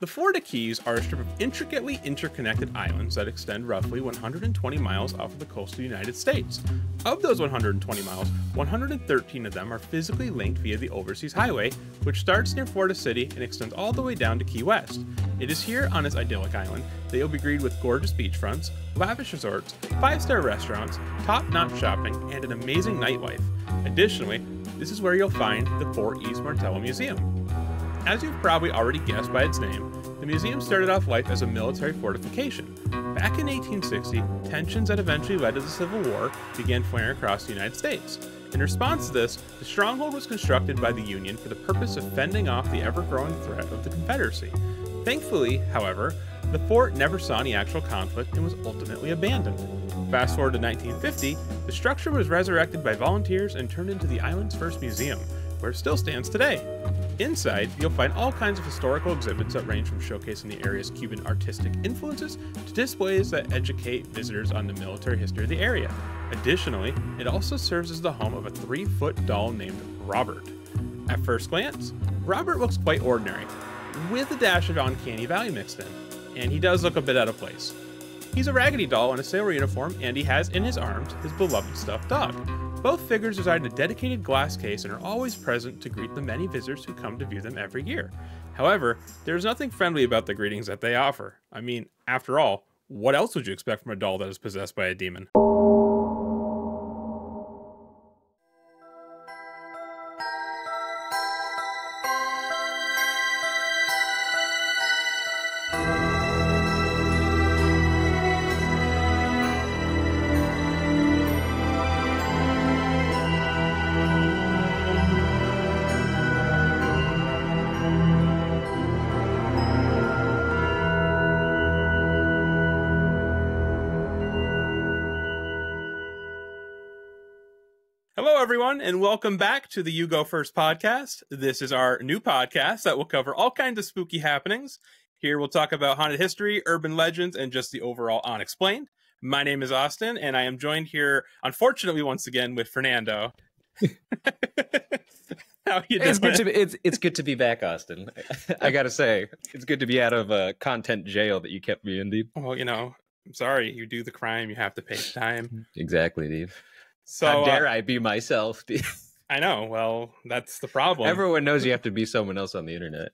The Florida Keys are a strip of intricately interconnected islands that extend roughly 120 miles off of the coast of the United States. Of those 120 miles, 113 of them are physically linked via the Overseas Highway, which starts near Florida City and extends all the way down to Key West. It is here on this idyllic island that you'll be greeted with gorgeous beachfronts, lavish resorts, five star restaurants, top notch shopping, and an amazing nightlife. Additionally, this is where you'll find the Fort East Martello Museum. As you've probably already guessed by its name, the museum started off life as a military fortification. Back in 1860, tensions that eventually led to the Civil War began flaring across the United States. In response to this, the stronghold was constructed by the Union for the purpose of fending off the ever growing threat of the Confederacy. Thankfully, however, the fort never saw any actual conflict and was ultimately abandoned. Fast forward to 1950, the structure was resurrected by volunteers and turned into the island's first museum, where it still stands today. Inside, you'll find all kinds of historical exhibits that range from showcasing the area's Cuban artistic influences to displays that educate visitors on the military history of the area. Additionally, it also serves as the home of a three foot doll named Robert. At first glance, Robert looks quite ordinary, with a dash of uncanny valley mixed in, and he does look a bit out of place. He's a raggedy doll in a sailor uniform, and he has in his arms his beloved stuffed dog. Both figures reside in a dedicated glass case and are always present to greet the many visitors who come to view them every year. However, there's nothing friendly about the greetings that they offer. I mean, after all, what else would you expect from a doll that is possessed by a demon? Everyone, and welcome back to the You Go First podcast. This is our new podcast that will cover all kinds of spooky happenings. Here we'll talk about haunted history, urban legends, and just the overall unexplained. My name is Austin, and I am joined here, unfortunately, once again with Fernando. How you doing? It's good to be, it's it's good to be back, Austin. I gotta say, it's good to be out of uh, content jail that you kept me in, Deep. well, you know, I'm sorry. You do the crime, you have to pay the time. Exactly, Deep. So How uh, dare I be myself? I know. Well, that's the problem. Everyone knows you have to be someone else on the internet.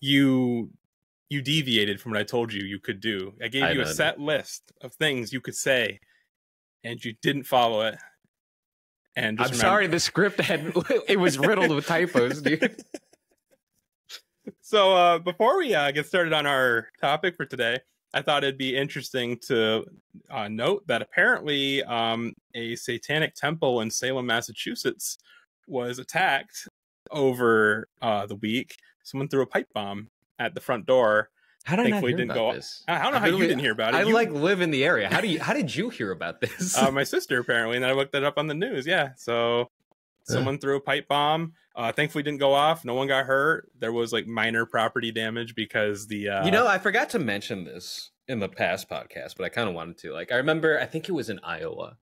you you deviated from what I told you you could do. I gave I you a know. set list of things you could say, and you didn't follow it. And I'm just sorry, the script had it was riddled with typos, dude. So uh, before we uh, get started on our topic for today, I thought it'd be interesting to uh, note that apparently um, a satanic temple in Salem, Massachusetts, was attacked over uh, the week. Someone threw a pipe bomb at the front door. How did I not Thankfully hear didn't about go- this? I don't know I how you didn't hear about it. I You- like live in the area. How do you? How did you hear about this? uh, my sister apparently, and then I looked it up on the news. Yeah, so someone threw a pipe bomb. Uh, thankfully, didn't go off. No one got hurt. There was like minor property damage because the uh, you know, I forgot to mention this in the past podcast, but I kind of wanted to. Like, I remember, I think it was in Iowa,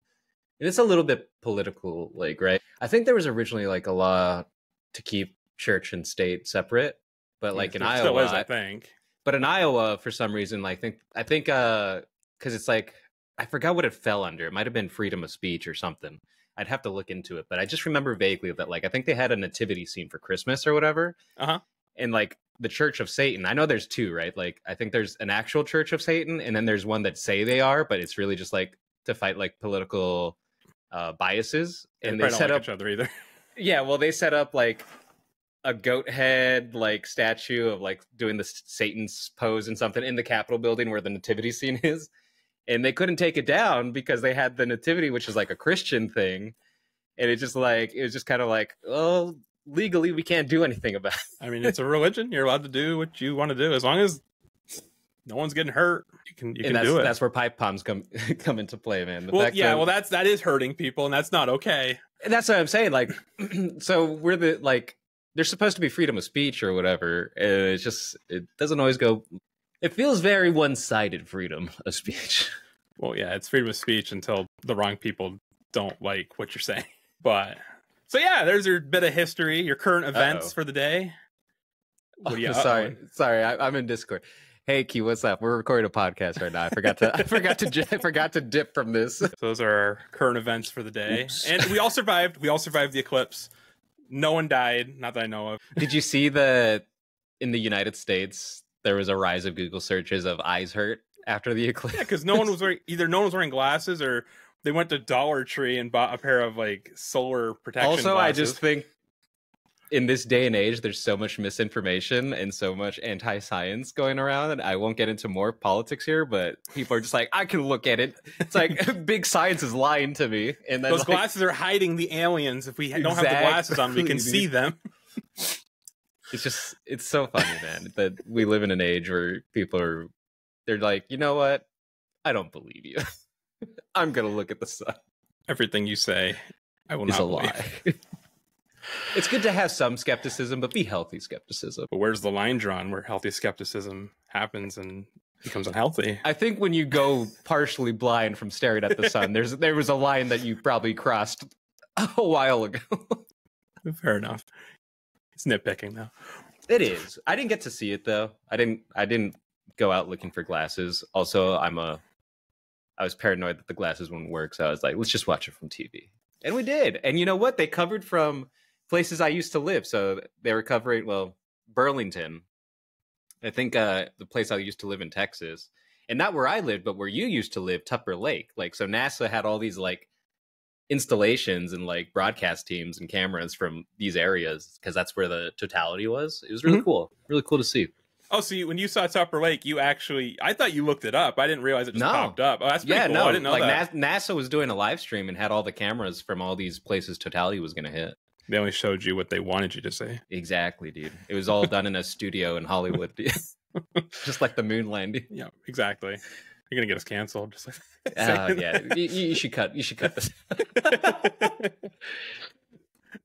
and it's a little bit political, like, right? I think there was originally like a law to keep church and state separate, but like in Iowa, is, I I- think. but in Iowa, for some reason, like, think I think uh, because it's like I forgot what it fell under. It might have been freedom of speech or something. I'd have to look into it, but I just remember vaguely that like I think they had a nativity scene for Christmas or whatever. Uh-huh. And like the Church of Satan, I know there's two, right? Like I think there's an actual Church of Satan, and then there's one that say they are, but it's really just like to fight like political uh biases. And they they don't set like up each other either. yeah, well, they set up like a goat head like statue of like doing the Satan's pose and something in the Capitol building where the nativity scene is, and they couldn't take it down because they had the nativity, which is like a Christian thing, and it just like it was just kind of like, oh, legally we can't do anything about. It. I mean, it's a religion. You're allowed to do what you want to do as long as no one's getting hurt. You can you and can do it. that's where pipe bombs come come into play, man. The well, yeah. that- Well, that's that is hurting people, and that's not okay. And that's what I'm saying. Like, so we're the like, there's supposed to be freedom of speech or whatever. And it's just, it doesn't always go. It feels very one sided freedom of speech. Well, yeah, it's freedom of speech until the wrong people don't like what you're saying. But so yeah, there's your bit of history, your current events Uh-oh. for the day. What do you? sorry, sorry, I, I'm in Discord. Hey, Key, what's up? We're recording a podcast right now. I forgot to, I forgot to, I forgot to dip from this. So those are our current events for the day, Oops. and we all survived. We all survived the eclipse. No one died, not that I know of. Did you see the in the United States there was a rise of Google searches of eyes hurt after the eclipse? Yeah, because no one was wearing either. No one was wearing glasses, or they went to Dollar Tree and bought a pair of like solar protection. also, I just think in this day and age, there's so much misinformation and so much anti-science going around. And I won't get into more politics here, but people are just like, I can look at it. It's like big science is lying to me. And then those like, glasses are hiding the aliens. If we don't have the glasses on, we can see them. It's just it's so funny, man, that we live in an age where people are they're like, you know what? I don't believe you. I'm gonna look at the sun. Everything you say, I will It's not a believe. lie. it's good to have some skepticism, but be healthy skepticism. But where's the line drawn where healthy skepticism happens and becomes unhealthy? I think when you go partially blind from staring at the sun, there's there was a line that you probably crossed a while ago. Fair enough. It's nitpicking though. It is. I didn't get to see it though. I didn't. I didn't go out looking for glasses. Also, I'm a. I was paranoid that the glasses wouldn't work, so I was like, let's just watch it from TV, and we did. And you know what? They covered from places I used to live, so they were covering well Burlington. I think uh, the place I used to live in Texas, and not where I lived, but where you used to live, Tupper Lake. Like, so NASA had all these like installations and like broadcast teams and cameras from these areas because that's where the totality was. It was really Mhm. cool, really cool to see. Oh, so you, when you saw Tupper Lake, you actually I thought you looked it up. I didn't realize it just No. popped up. Oh, that's pretty yeah, cool. no, I didn't know like that. NASA was doing a live stream and had all the cameras from all these places totality was going to hit. They only showed you what they wanted you to say. Exactly, dude. It was all done in a studio in Hollywood, just like the moon landing. Yeah, exactly. You're gonna get us canceled. Just like Oh yeah, you, you should cut. You should cut this.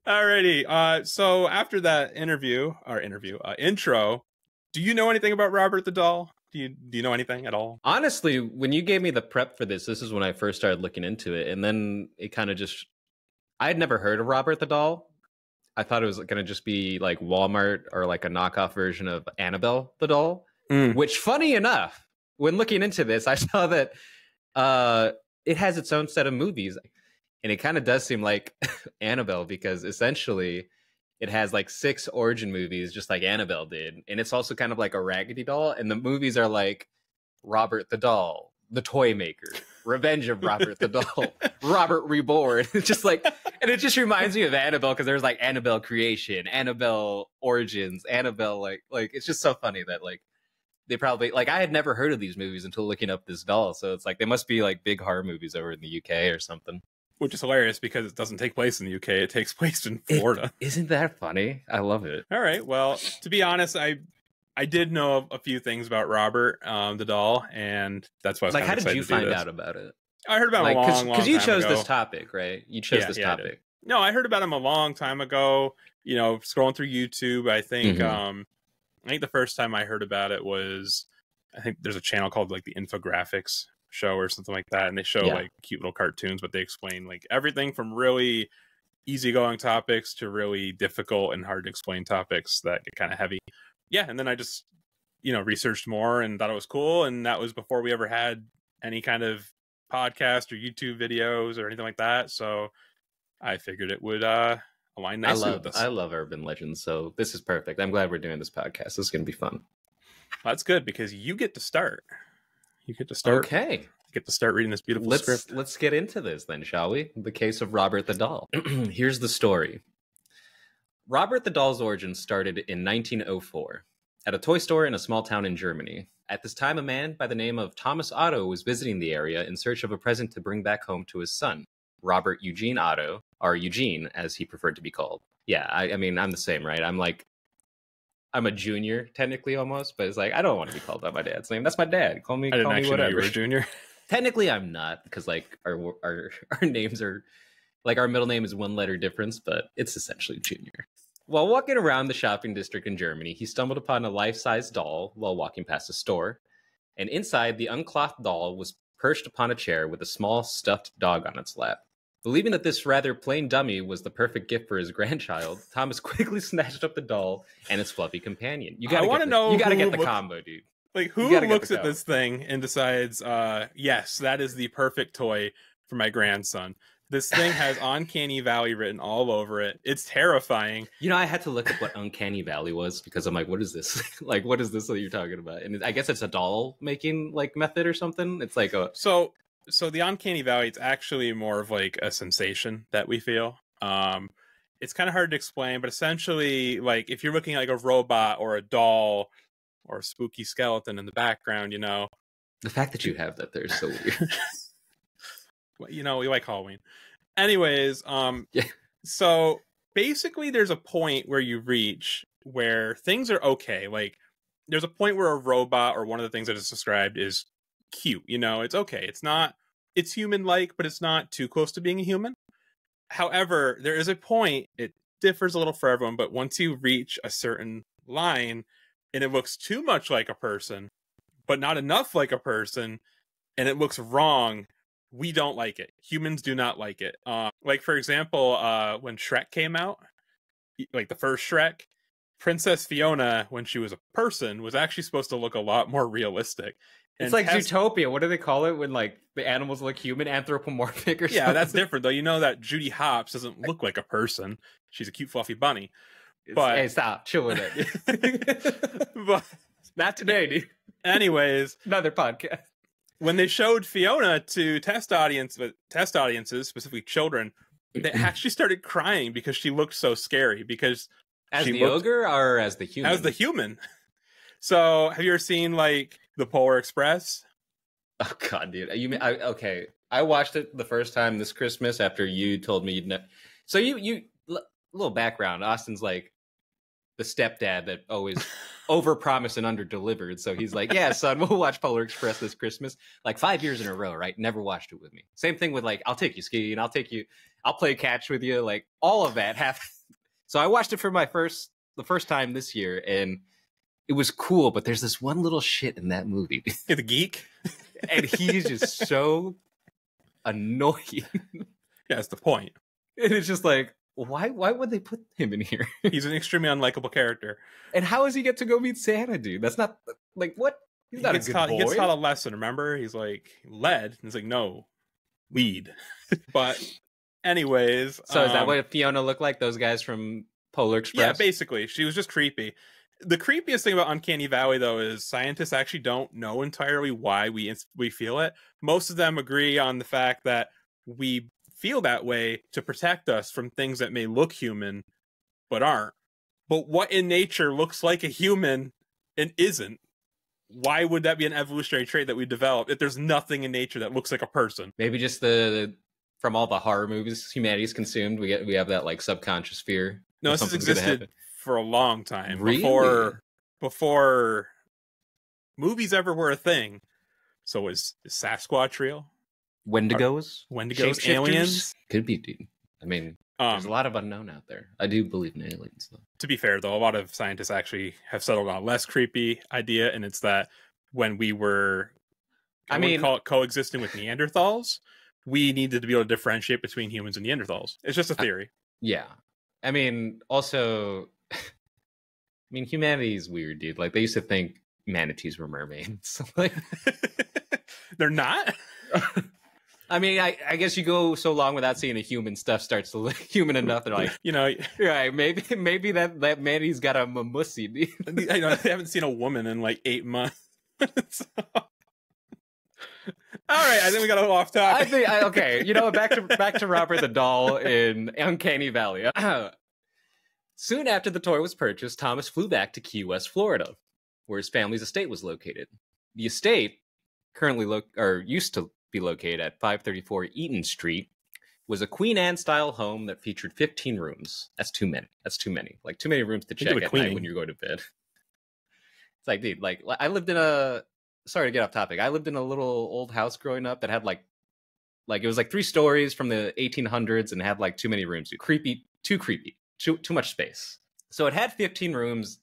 Alrighty. Uh, so after that interview, or interview, uh, intro, do you know anything about Robert the Doll? Do you do you know anything at all? Honestly, when you gave me the prep for this, this is when I first started looking into it, and then it kind of just I had never heard of Robert the Doll. I thought it was going to just be like Walmart or like a knockoff version of Annabelle the Doll. Mm. Which, funny enough, when looking into this, I saw that uh, it has its own set of movies, and it kind of does seem like Annabelle because essentially it has like six origin movies, just like Annabelle did, and it's also kind of like a Raggedy Doll, and the movies are like Robert the Doll, The Toy Maker, Revenge of Robert the Doll, Robert Reborn. It's just like, and it just reminds me of Annabelle because there's like Annabelle Creation, Annabelle Origins, Annabelle like like it's just so funny that like they probably like I had never heard of these movies until looking up this doll. So it's like they must be like big horror movies over in the UK or something. Which is hilarious because it doesn't take place in the UK. It takes place in Florida. Isn't that funny? I love it. All right. Well, to be honest, I I did know a few things about Robert um, the doll, and that's why I was Like, how did you find out about it? I heard about Like, him a long, long because you chose ago. this topic, right? You chose Yeah, this yeah, I topic. No, I heard about him a long time ago. You know, scrolling through YouTube. I think Mhm. um I think the first time I heard about it was I think there's a channel called like the Infographics show or something like that, and they show Yeah. like cute little cartoons, but they explain like everything from really easygoing topics to really difficult and hard to explain topics that get kind of heavy. Yeah, and then I just you know researched more and thought it was cool, and that was before we ever had any kind of podcast or YouTube videos or anything like that. So I figured it would uh align I love with this. I love urban legends, so this is perfect. I'm glad we're doing this podcast. This is going to be fun. That's good because you get to start. You get to start. Okay, Get to start reading this beautiful let's script. let's get into this then, shall we? The case of Robert the Doll. Here's the story. Robert the Doll's origin started in 1904 at a toy store in a small town in Germany. At this time, a man by the name of Thomas Otto was visiting the area in search of a present to bring back home to his son, Robert Eugene Otto, or Eugene as he preferred to be called. Yeah, I, I mean, I'm the same, right? I'm like, I'm a junior technically almost, but it's like I don't want to be called by my dad's name. That's my dad. Call me, I didn't call me actually know whatever you were a junior. technically i'm not because like our our our names are like our middle name is one letter difference but it's essentially junior while walking around the shopping district in germany he stumbled upon a life-size doll while walking past a store and inside the unclothed doll was perched upon a chair with a small stuffed dog on its lap Believing that this rather plain dummy was the perfect gift for his grandchild, Thomas quickly snatched up the doll and its fluffy companion. You gotta wanna get the- know You gotta get the looked- combo, dude. Like who looks at this thing and decides, uh, yes, that is the perfect toy for my grandson. This thing has Uncanny Valley written all over it. It's terrifying. You know, I had to look up what Uncanny Valley was because I'm like, what is this? like, what is this that you're talking about? And I guess it's a doll making like method or something. It's like a So, so the Uncanny Valley, it's actually more of like a sensation that we feel. Um, it's kind of hard to explain, but essentially, like if you're looking at like a robot or a doll or a spooky skeleton in the background, you know, the fact that you have that there is so weird. You know, we like Halloween. Anyways, um Yeah. so basically there's a point where you reach where things are okay. Like there's a point where a robot or one of the things that is described is cute, you know, it's okay. It's not it's human like, but it's not too close to being a human. However, there is a point, it differs a little for everyone, but once you reach a certain line and it looks too much like a person, but not enough like a person, and it looks wrong, we don't like it. Humans do not like it. Uh, like for example, uh, when Shrek came out, like the first Shrek, Princess Fiona, when she was a person, was actually supposed to look a lot more realistic. It's like Tess- Zootopia. What do they call it when like the animals look human, anthropomorphic or yeah, that's different though. You know that Judy Hopps doesn't look like a person; she's a cute, fluffy bunny. But- hey, stop, chill with it. but Not today, dude. anyways, Another podcast. when they showed Fiona to test audience, but test audiences, specifically children, they actually started crying because she looked so scary. Because As the looked- ogre or as the human? as the human. So, have you ever seen like the Polar Express? Oh god, dude. You mean I, okay? I watched it the first time this Christmas after you told me you'd. Ne- so you you l- little background. Austin's like the stepdad that always overpromised and underdelivered. So he's like, "Yeah, son, we'll watch Polar Express this Christmas." Like five years in a row, right? Never watched it with me. Same thing with like, I'll take you skiing. I'll take you. I'll play catch with you. Like all of that happened. So I watched it for my first the first time this year, and it was cool. But there's this one little shit in that movie. The geek. and he's just so annoying. Yeah, that's the point. And it's just like, why? Why would they put him in here? He's an extremely unlikable character. And how does he get to go meet Santa, dude? That's not like what? He's He not a good taught, boy. he gets taught a lesson. Remember, he's like lead. And he's like, no, weed. but, anyways, so is that um, what Fiona looked like? Those guys from Polar Express. Yeah, basically, she was just creepy. The creepiest thing about Uncanny Valley, though, is scientists actually don't know entirely why we we feel it. Most of them agree on the fact that we feel that way to protect us from things that may look human but aren't. But what in nature looks like a human and isn't? Why would that be an evolutionary trait that we develop if there's nothing in nature that looks like a person? Maybe just the from all the horror movies humanity's consumed, we get we have that like subconscious fear. No, this has existed happen. For a long time Really? before before movies ever were a thing. So is, is Sasquatch real? Wendigos, Wendigos, aliens? could be, dude. I mean, there's a Um, lot of unknown out there. I do believe in aliens, though. to be fair, though, a lot of scientists actually have settled on a less creepy idea, and it's that when we were, I I mean, call it coexisting with Neanderthals, we needed to be able to differentiate between humans and Neanderthals. It's just a theory. Yeah. I mean, also, I mean, humanity is weird, dude. Like, they used to think manatees were mermaids. like, They're not. I mean, I, I guess you go so long without seeing a human, stuff starts to look human enough. They're like, You know, right, maybe maybe that, that manatee's got a mamussy, dude. I know they haven't seen a woman in like eight months. So- All right, I think we got a little off I topic. think I, okay. You know, back to back to Robert the doll in Uncanny Valley. Soon after the toy was purchased, Thomas flew back to Key West, Florida, where his family's estate was located. The estate, currently lo- or used to be located at 534 Eaton Street, was a Queen Anne style home that featured 15 rooms. That's too many. That's too many. Like too many rooms to check at night when you're going to bed. It's like, dude, like I lived in a sorry to get off topic. I lived in a little old house growing up that had like like it was like three stories from the 1800s and had like too many rooms. Dude. Creepy, too creepy, too too much space. So it had 15 rooms.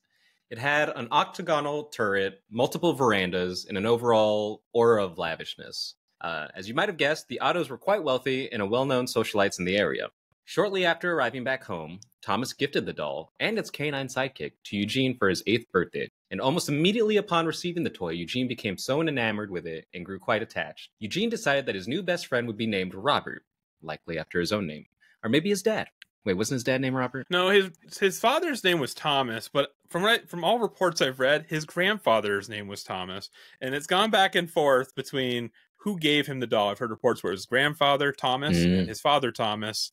It had an octagonal turret, multiple verandas, and an overall aura of lavishness. Uh, as you might have guessed, the Ottos were quite wealthy and a well known socialites in the area. Shortly after arriving back home, Thomas gifted the doll and its canine sidekick to Eugene for his eighth birthday. And almost immediately upon receiving the toy, Eugene became so enamored with it and grew quite attached. Eugene decided that his new best friend would be named Robert, likely after his own name, or maybe his dad. Wait, wasn't his dad named Robert? No, his his father's name was Thomas, but from what I, from all reports I've read, his grandfather's name was Thomas, and it's gone back and forth between who gave him the doll. I've heard reports where his grandfather Thomas Mm. and his father Thomas.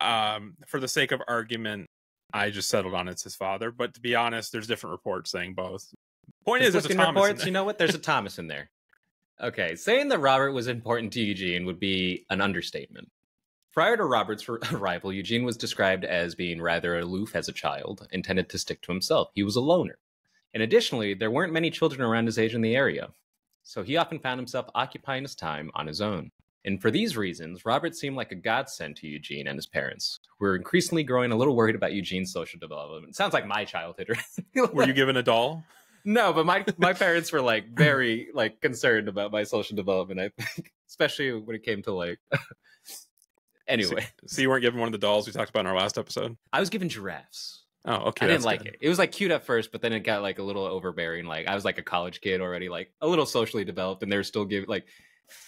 Um, for the sake of argument, I just settled on it's his father. But to be honest, there's different reports saying both. Point is, there's a Conflicting Thomas. in reports. there. You know what? There's a Thomas in there. Okay, saying that Robert was important to Eugene would be an understatement. Prior to Robert's arrival, Eugene was described as being rather aloof as a child, intended to stick to himself. He was a loner. And additionally, there weren't many children around his age in the area, so he often found himself occupying his time on his own. And for these reasons, Robert seemed like a godsend to Eugene and his parents, who were increasingly growing a little worried about Eugene's social development. It sounds like my childhood. Were you given a doll? No, but my my parents were like very like concerned about my social development. I think, especially when it came to like. anyway, So you weren't given one of the dolls we talked about in our last episode. I was given giraffes. Oh, okay. I didn't like good. it. It was like cute at first, but then it got like a little overbearing. Like I was like a college kid already, like a little socially developed, and they're still giving like,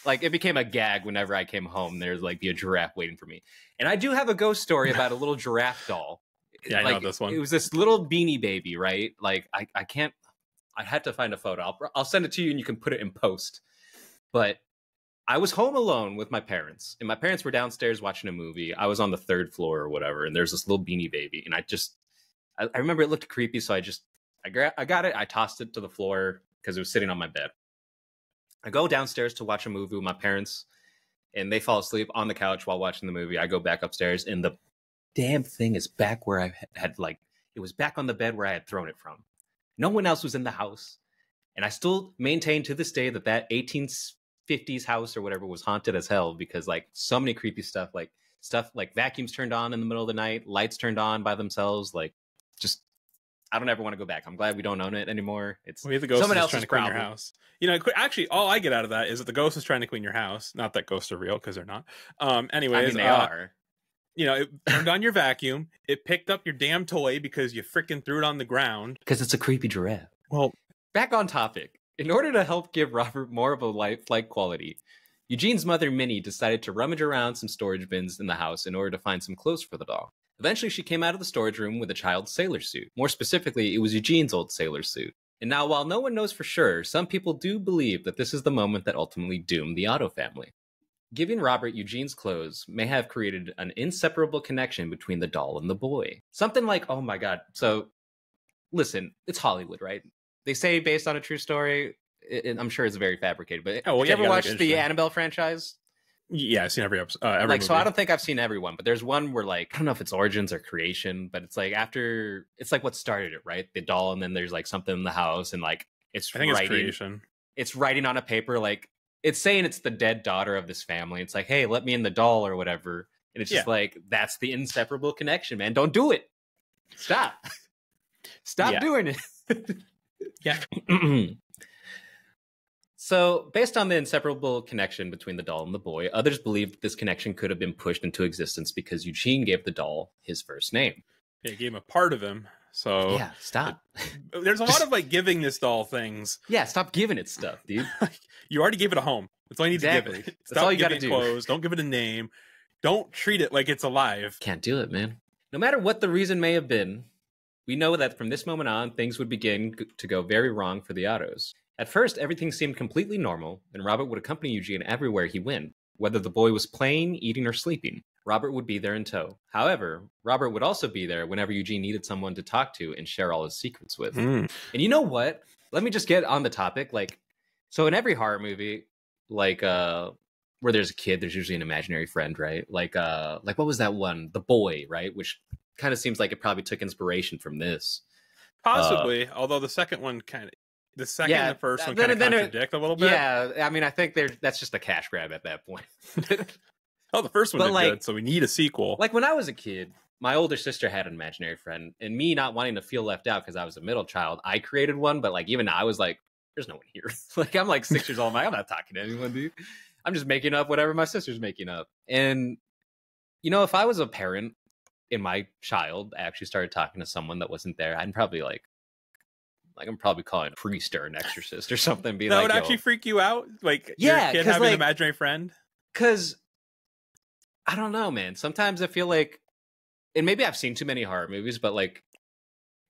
like it became a gag whenever I came home. There's like be a giraffe waiting for me, and I do have a ghost story about a little giraffe doll. Yeah, I know this one. It was this little beanie baby, right? Like I, I can't. I had to find a photo. I'll, I'll send it to you, and you can put it in post. But I was home alone with my parents, and my parents were downstairs watching a movie. I was on the third floor or whatever, and there's this little beanie baby, and I just, I, I remember it looked creepy, so I just, I, gra- I got it, I tossed it to the floor because it was sitting on my bed. I go downstairs to watch a movie with my parents, and they fall asleep on the couch while watching the movie. I go back upstairs, and the damn thing is back where I had like, it was back on the bed where I had thrown it from. No one else was in the house. And I still maintain to this day that that 1850s house or whatever was haunted as hell because like so many creepy stuff, like stuff like vacuums turned on in the middle of the night, lights turned on by themselves, like just I don't ever want to go back. I'm glad we don't own it anymore. It's Maybe the ghost someone is else's trying to clean your house. You know, actually, all I get out of that is that the ghost is trying to clean your house. Not that ghosts are real because they're not. Um. I Anyways, mean they uh, are. You know, it turned on your vacuum. It picked up your damn toy because you freaking threw it on the ground. Because it's a creepy giraffe. Well, Back on topic. In order to help give Robert more of a lifelike quality, Eugene's mother, Minnie, decided to rummage around some storage bins in the house in order to find some clothes for the doll. Eventually, she came out of the storage room with a child's sailor suit. More specifically, it was Eugene's old sailor suit. And now, while no one knows for sure, some people do believe that this is the moment that ultimately doomed the Otto family. Giving Robert Eugene's clothes may have created an inseparable connection between the doll and the boy. Something like, oh my god. So, listen, it's Hollywood, right? They say based on a true story. I'm sure it's very fabricated, but Oh, well, have yeah, you you ever it the. Annabelle franchise? yeah, I've seen every episode. Uh, every like, so. I don't think I've seen everyone, but there's one where like I don't know if it's origins or creation, but it's like after it's like what started it, right? The doll, and then there's like something in the house, and like it's I think it's writing, creation. it's writing on a paper, like it's saying it's the dead daughter of this family. It's like, hey, let me in the doll or whatever, and it's just Yeah. like that's the inseparable connection, man. Don't do it. Stop. Stop Yeah. doing it. Yeah. So, based on the inseparable connection between the doll and the boy, others believe that this connection could have been pushed into existence because Eugene gave the doll his first name. Yeah, he gave him a part of him. So yeah, stop. there's a lot of like giving this doll things. yeah, stop giving it stuff, dude. You already gave it a home. That's all you need Exactly. to give it. That's Stop all you giving it do. clothes. Don't give it a name. Don't treat it like it's alive. Can't do it, man. No matter what the reason may have been, we know that from this moment on, things would begin to go very wrong for the Ottos. At first, everything seemed completely normal, and Robert would accompany Eugene everywhere he went. Whether the boy was playing, eating, or sleeping, Robert would be there in tow. However, Robert would also be there whenever Eugene needed someone to talk to and share all his secrets with. Mm. And you know what? Let me just get on the topic. Like, so in every horror movie, like uh where there's a kid, there's usually an imaginary friend, right? Like uh like what was that one? The boy, right? Which kind of seems like it probably took inspiration from this. Uh, Possibly, although the second one kind of, the second Yeah, and the first one kind of then it- a little bit. Yeah, I mean I think there that's just a cash grab at that point. Oh, the first one But, did like- good, so we need a sequel. like when I was a kid, my older sister had an imaginary friend, and me not wanting to feel left out because I was a middle child, I created one, but like even now, I was like there's no one here. like I'm like six years old. I'm like, I'm not talking to anyone, dude. I'm just making up whatever my sister's making up. And you know, if I was a parent and my child I actually started talking to someone that wasn't there, I'd probably like like I'm probably calling a priest or an exorcist or something. Be that like, would actually freak you out. Like Yeah, your kid having an imaginary friend. Cause I don't know, man. Sometimes I feel like, and maybe I've seen too many horror movies, but like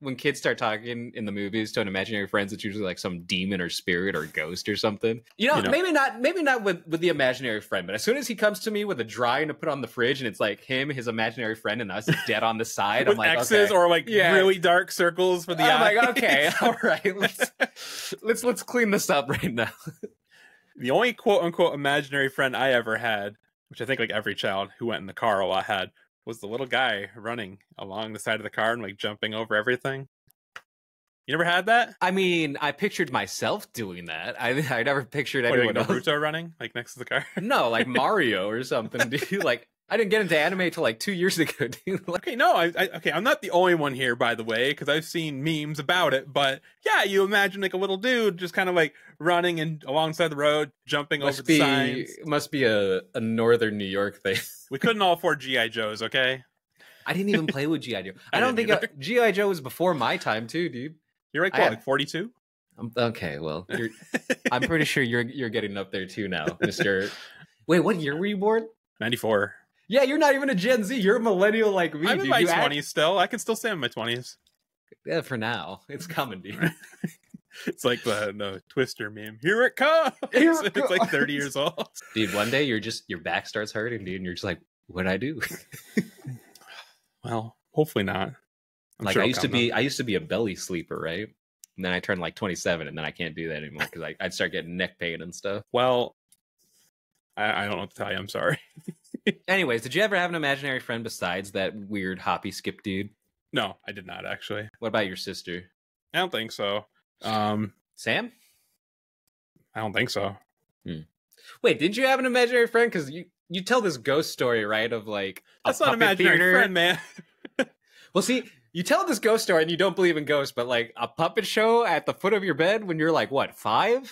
when kids start talking in the movies to an imaginary friends, it's usually like some demon or spirit or ghost or something. You know, You know. maybe not, maybe not with with the imaginary friend, but as soon as he comes to me with a drawing to put on the fridge, and it's like him, his imaginary friend, and us dead on the side, With I'm like, X's okay. or like Yeah. really dark circles for the I'm eyes. like, okay, all right, let's let's let's clean this up right now. the only quote unquote imaginary friend I ever had, which I think like every child who went in the car a lot had, was the little guy running along the side of the car and like jumping over everything. You never had that? I mean, I pictured myself doing that. I I never pictured Or anyone like else. Naruto running like next to the car. No, like Mario or something, dude. Like I didn't get into anime till like two years ago, dude. Like, Okay, no, I, I okay, I'm not the only one here, by the way, because I've seen memes about it. But yeah, you imagine like a little dude just kind of like running and alongside the road, jumping over must the be signs. must be a, a northern New York thing. We couldn't all afford GI Joes, okay? I didn't even play with GI Joe. I, I don't think GI Joe was before my time too, dude. You're like what, like 42? Um, okay, well, you're, I'm pretty sure you're you're getting up there too now, Mister. Wait, what year were you born? 94. Yeah, you're not even a Gen Z. You're a millennial like me, I'm in my You 20s act- still. I can still say I'm in my 20s. yeah, for now, it's coming, dude. It's like the, the Twister meme. Here it comes. Here it it's like 30 years old. dude, one day you're just your back starts hurting, dude, and you're just like, what'd I do? Well, hopefully not. I'm like sure I used to come, be, I used to be a belly sleeper, right? And then I turned like 27, and then I can't do that anymore because I'd start getting neck pain and stuff. Well, I, I don't know what to tell you. I'm sorry. Anyways, did you ever have an imaginary friend besides that weird hoppy skip dude? No, I did not actually. What about your sister, I don't think so. Um, Sam? I don't think so. Wait, didn't you have an imaginary friend? Because you you tell this ghost story, right? Of like a That's not imaginary theater. friend, man. Well, see, you tell this ghost story and you don't believe in ghosts, but like a puppet show at the foot of your bed when you're like what five?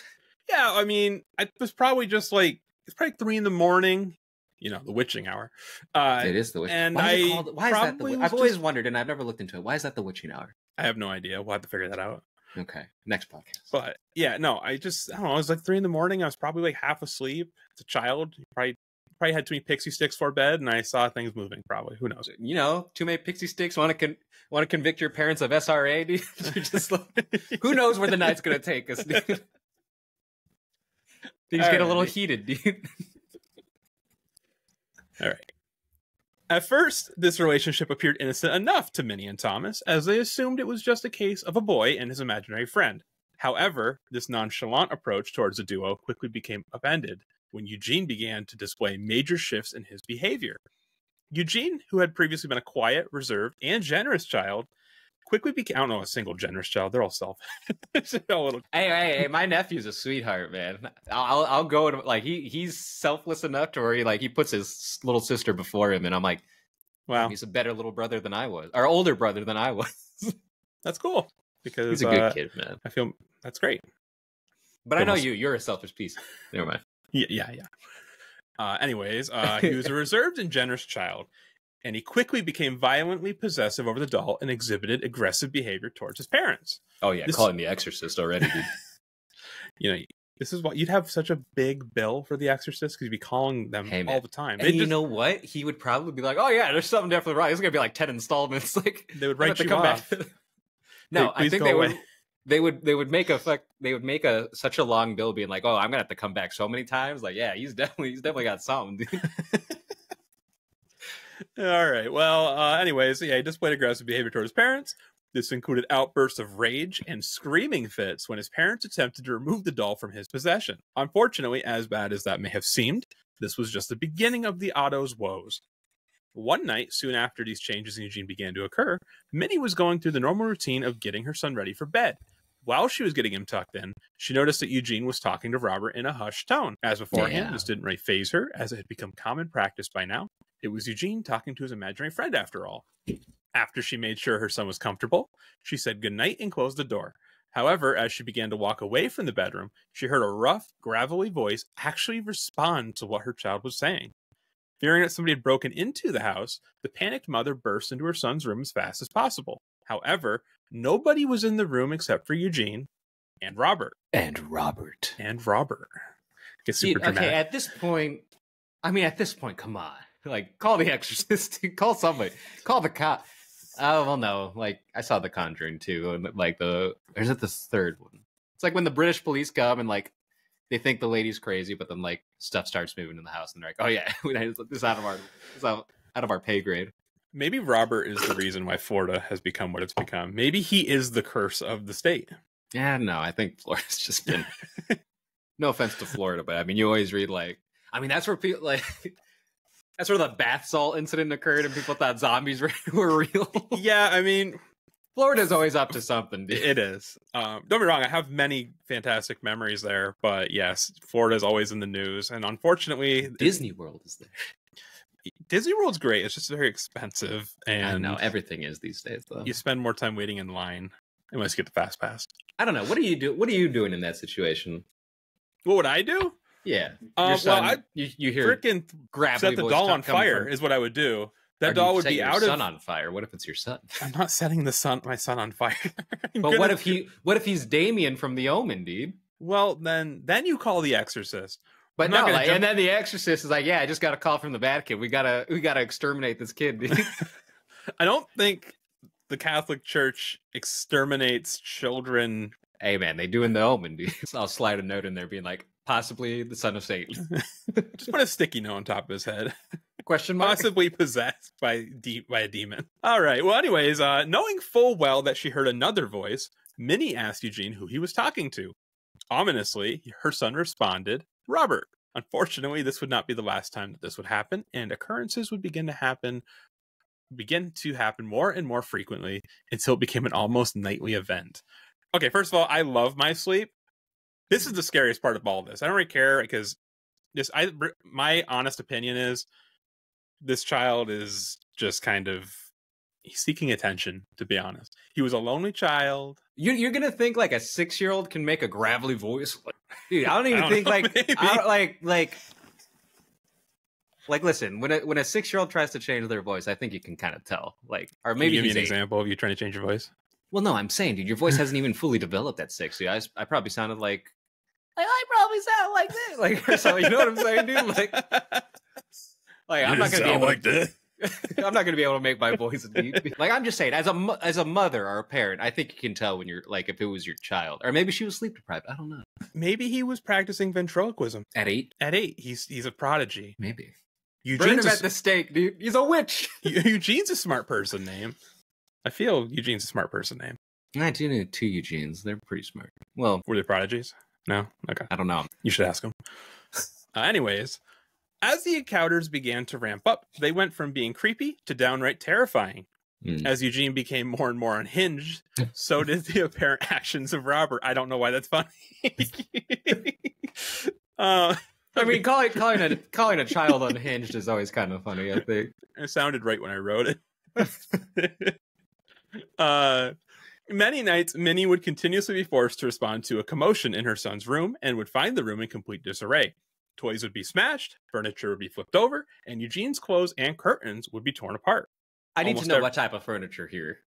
yeah, I mean, it was probably just like it's probably three in the morning. You know, the witching hour. Uh, it is the witch. and why is, I called, why is that the? probably wi- was I've always wondered, and I've never looked into it. Why is that the witching hour? I have no idea. We'll have to figure that out. Okay, next podcast. But yeah, no, I just I don't know. It was like three in the morning. I was probably like half asleep. As a child, probably probably had too many pixie sticks for bed, and I saw things moving. Probably, who knows? you know, too many pixie sticks want to con- want to convict your parents of SRA, dude. You're just like, who knows where the night's gonna take us, dude. Things get a little heated, dude. All right. At first, this relationship appeared innocent enough to Minnie and Thomas, as they assumed it was just a case of a boy and his imaginary friend. However, this nonchalant approach towards the duo quickly became upended when Eugene began to display major shifts in his behavior. Eugene, who had previously been a quiet, reserved, and generous child, quickly became I don't know a single generous child. They're all self. a little Hey, hey, hey! My nephew's a sweetheart, man. I'll, I'll go and like he, he's selfless enough to where he like he puts his little sister before him, and I'm like, wow, he's a better little brother than I was, or older brother than I was. that's cool because He's a good uh, kid, man. I feel that's great. But I know you. You're a selfish piece. Never mind. Yeah, yeah, yeah. Uh, anyways, uh, he was a reserved and generous child, and he quickly became violently possessive over the doll and exhibited aggressive behavior towards his parents. Oh yeah, This- calling the Exorcist already, dude. You know, this is what you'd have such a big bill for The Exorcist because you'd be calling them Hey, all the time. and They you just know what? He would probably be like, "Oh yeah, there's something definitely wrong. It's gonna be like ten installments. Like they would write you to off. no, Hey, I think they would. They would. They would make a fuck. They would make a such a long bill, being like, "Oh, I'm gonna have to come back so many times." Like, yeah, he's definitely he's definitely got something. All right. Well, uh, anyways, yeah, he displayed aggressive behavior toward his parents. This included outbursts of rage and screaming fits when his parents attempted to remove the doll from his possession. Unfortunately, as bad as that may have seemed, this was just the beginning of the Otto's woes. One night, soon after these changes in Eugene began to occur, Minnie was going through the normal routine of getting her son ready for bed. While she was getting him tucked in, she noticed that Eugene was talking to Robert in a hushed tone. As beforehand, Yeah. this didn't really phase her, as it had become common practice by now. It was Eugene talking to his imaginary friend after all. After she made sure her son was comfortable, she said goodnight and closed the door. However, as she began to walk away from the bedroom, she heard a rough, gravelly voice actually respond to what her child was saying. Fearing that somebody had broken into the house, the panicked mother burst into her son's room as fast as possible. However, nobody was in the room except for Eugene and Robert. And Robert. And Robert. Gets See, super dramatic. okay, at this point, I mean, at this point, come on, like, call the Exorcist, call somebody, call the cop. Oh well, no, like I saw The Conjuring 2, and like the or is it the third one? It's like when the British police come and like they think the lady's crazy, but then like stuff starts moving in the house, and they're like, oh yeah, this is out of our this out, out of our pay grade. Maybe Robert is the reason why Florida has become what it's become. Maybe he is the curse of the state. Yeah, no, I think Florida's just been. no offense to Florida, but I mean, you always read like, I mean, that's where people like. That's where the bath salt incident occurred, and people thought zombies were, were real. Yeah, I mean, Florida's always up to something, dude. it is. Um, don't be wrong, I have many fantastic memories there, but yes, Florida's always in the news, and unfortunately, Disney World is there. Disney World's great. It's just very expensive, and now everything is these days, though. you spend more time waiting in line unless you get the fast pass. I don't know. What are you do? What are you doing in that situation? What would I do? Yeah, uh, son. well, I you, you hear freaking grab set the doll on fire is what I would do. That doll would be out of. on fire. What if it's your son? I'm not setting the son, my son, on fire. But gonna- what if he? What if he's Damien from The Omen, dude? Well, then, then you call the Exorcist. But no, like, jump- and then the Exorcist is like, yeah, I just got a call from the bad kid. We gotta, we gotta exterminate this kid. Dude. I don't think the Catholic Church exterminates children. hey, man, they do in The Omen, dude. So I'll slide a note in there, being like, possibly the son of Satan? Just put a sticky note on top of his head. Question mark. Possibly possessed by de- by a demon. All right. Well, anyways, uh, knowing full well that she heard another voice, Minnie asked Eugene who he was talking to. Ominously, her son responded, Robert. Unfortunately, this would not be the last time that this would happen, and occurrences would begin to happen begin to happen more and more frequently until it became an almost nightly event. Okay, first of all, I love my sleep. This is the scariest part of all of this. I don't really care because this I my honest opinion is this child is just kind of he's seeking attention to be honest. He was a lonely child. You, you're gonna think like a six year old can make a gravelly voice, Like, dude. I don't even I don't think know, like. I don't, like, like, like. Listen, when a when a six year old tries to change their voice, I think you can kind of tell. Like, or Can maybe you give me an eight. example of you trying to change your voice. Well, no, I'm saying, dude, your voice hasn't even fully developed at six. Dude. I, I probably sounded like, like I probably sound like this, like or so. You know what I'm saying, dude? Like, like I'm not gonna be able to, this. I'm not gonna be able to make my voice deep. Like I'm just saying, as a as a mother or a parent, I think you can tell when you're like if it was your child, or maybe she was sleep deprived. I don't know. Maybe he was practicing ventriloquism At eight, at eight. He's he's a prodigy. maybe. Burn Eugene's him a, at the stake, dude. He's a witch. Eugene's a smart person name. I feel Eugene's a smart person name. I do know two Eugenes. They're pretty smart. Well, Were they prodigies? No. Okay. I don't know. You should ask him. Uh, anyways, as the encounters began to ramp up, they went from being creepy to downright terrifying. Hmm. As Eugene became more and more unhinged, so did the apparent actions of Robert. I don't know why that's funny. uh, I mean, calling calling a calling a child unhinged is always kind of funny. I think. it sounded right when I wrote it. uh, many nights, Minnie would continuously be forced to respond to a commotion in her son's room and would find the room in complete disarray. Toys would be smashed, furniture would be flipped over, and Eugene's clothes and curtains would be torn apart. I need Almost to know every- what type of furniture here.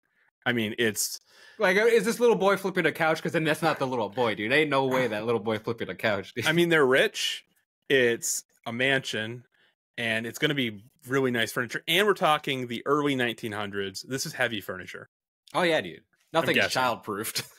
I mean, it's Like, is this little boy flipping a couch? Because then that's not the little boy, dude. Ain't no way that little boy flipping a couch. Dude. I mean, they're rich. It's a mansion, and it's going to be really nice furniture. And we're talking the early 1900s. This is heavy furniture. oh yeah, dude. Nothing's guessing. child proofed.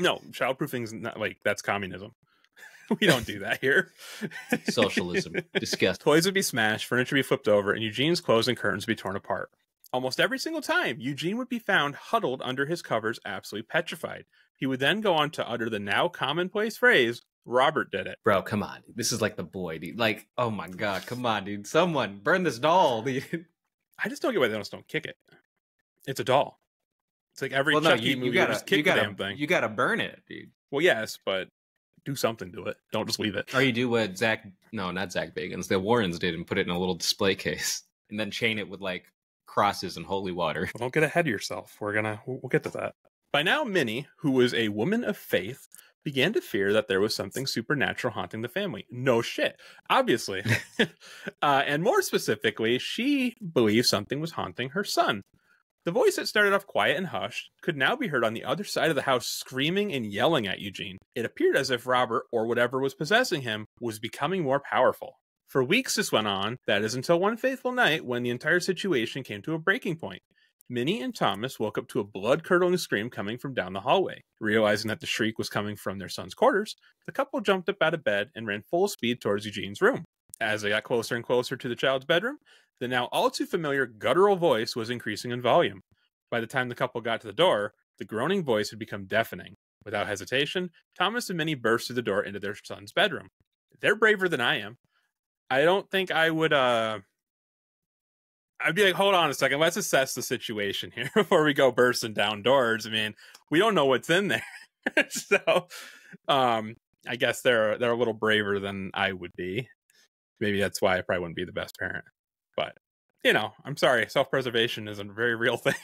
No, childproofing's not like that's communism. we don't do that here. Socialism, disgusting. Toys would be smashed, furniture would be flipped over, and Eugene's clothes and curtains would be torn apart. Almost every single time, Eugene would be found huddled under his covers, absolutely petrified. He would then go on to utter the now commonplace phrase, Robert did it. Bro, come on. Dude. This is like the boy, dude. Like, oh my god, come on, dude. Someone burn this doll, dude. I just don't get why they just don't kick it. It's a doll. It's like every well, no, Chucky you, movie, you you gotta, just kick you gotta, the damn thing. you gotta burn it, dude. Well, yes, but do something to it. Don't just leave it. Or you do what Zach, no, not Zach Bagans, the Warrens did and put it in a little display case and then chain it with like crosses and holy water. Well, don't get ahead of yourself. We're gonna we'll we'll get to that. By now, Minnie, who was a woman of faith, began to fear that there was something supernatural haunting the family. No shit, obviously. uh, and more specifically, she believed something was haunting her son. The voice that started off quiet and hushed could now be heard on the other side of the house screaming and yelling at Eugene. It appeared as if Robert, or whatever was possessing him, was becoming more powerful. For weeks this went on, that is until one fateful night when the entire situation came to a breaking point. Minnie and Thomas woke up to a blood curdling scream coming from down the hallway. Realizing that the shriek was coming from their son's quarters, the couple jumped up out of bed and ran full speed towards Eugene's room. As they got closer and closer to the child's bedroom, the now all too familiar guttural voice was increasing in volume. By the time the couple got to the door, the groaning voice had become deafening. Without hesitation, Thomas and Minnie burst through the door into their son's bedroom. They're braver than I am. I don't think I would uh I'd be like, hold on a second, let's assess the situation here before we go bursting down doors. I mean, we don't know what's in there. so um I guess they're they're a little braver than I would be. Maybe that's why I probably wouldn't be the best parent. But you know, I'm sorry, self preservation is a very real thing.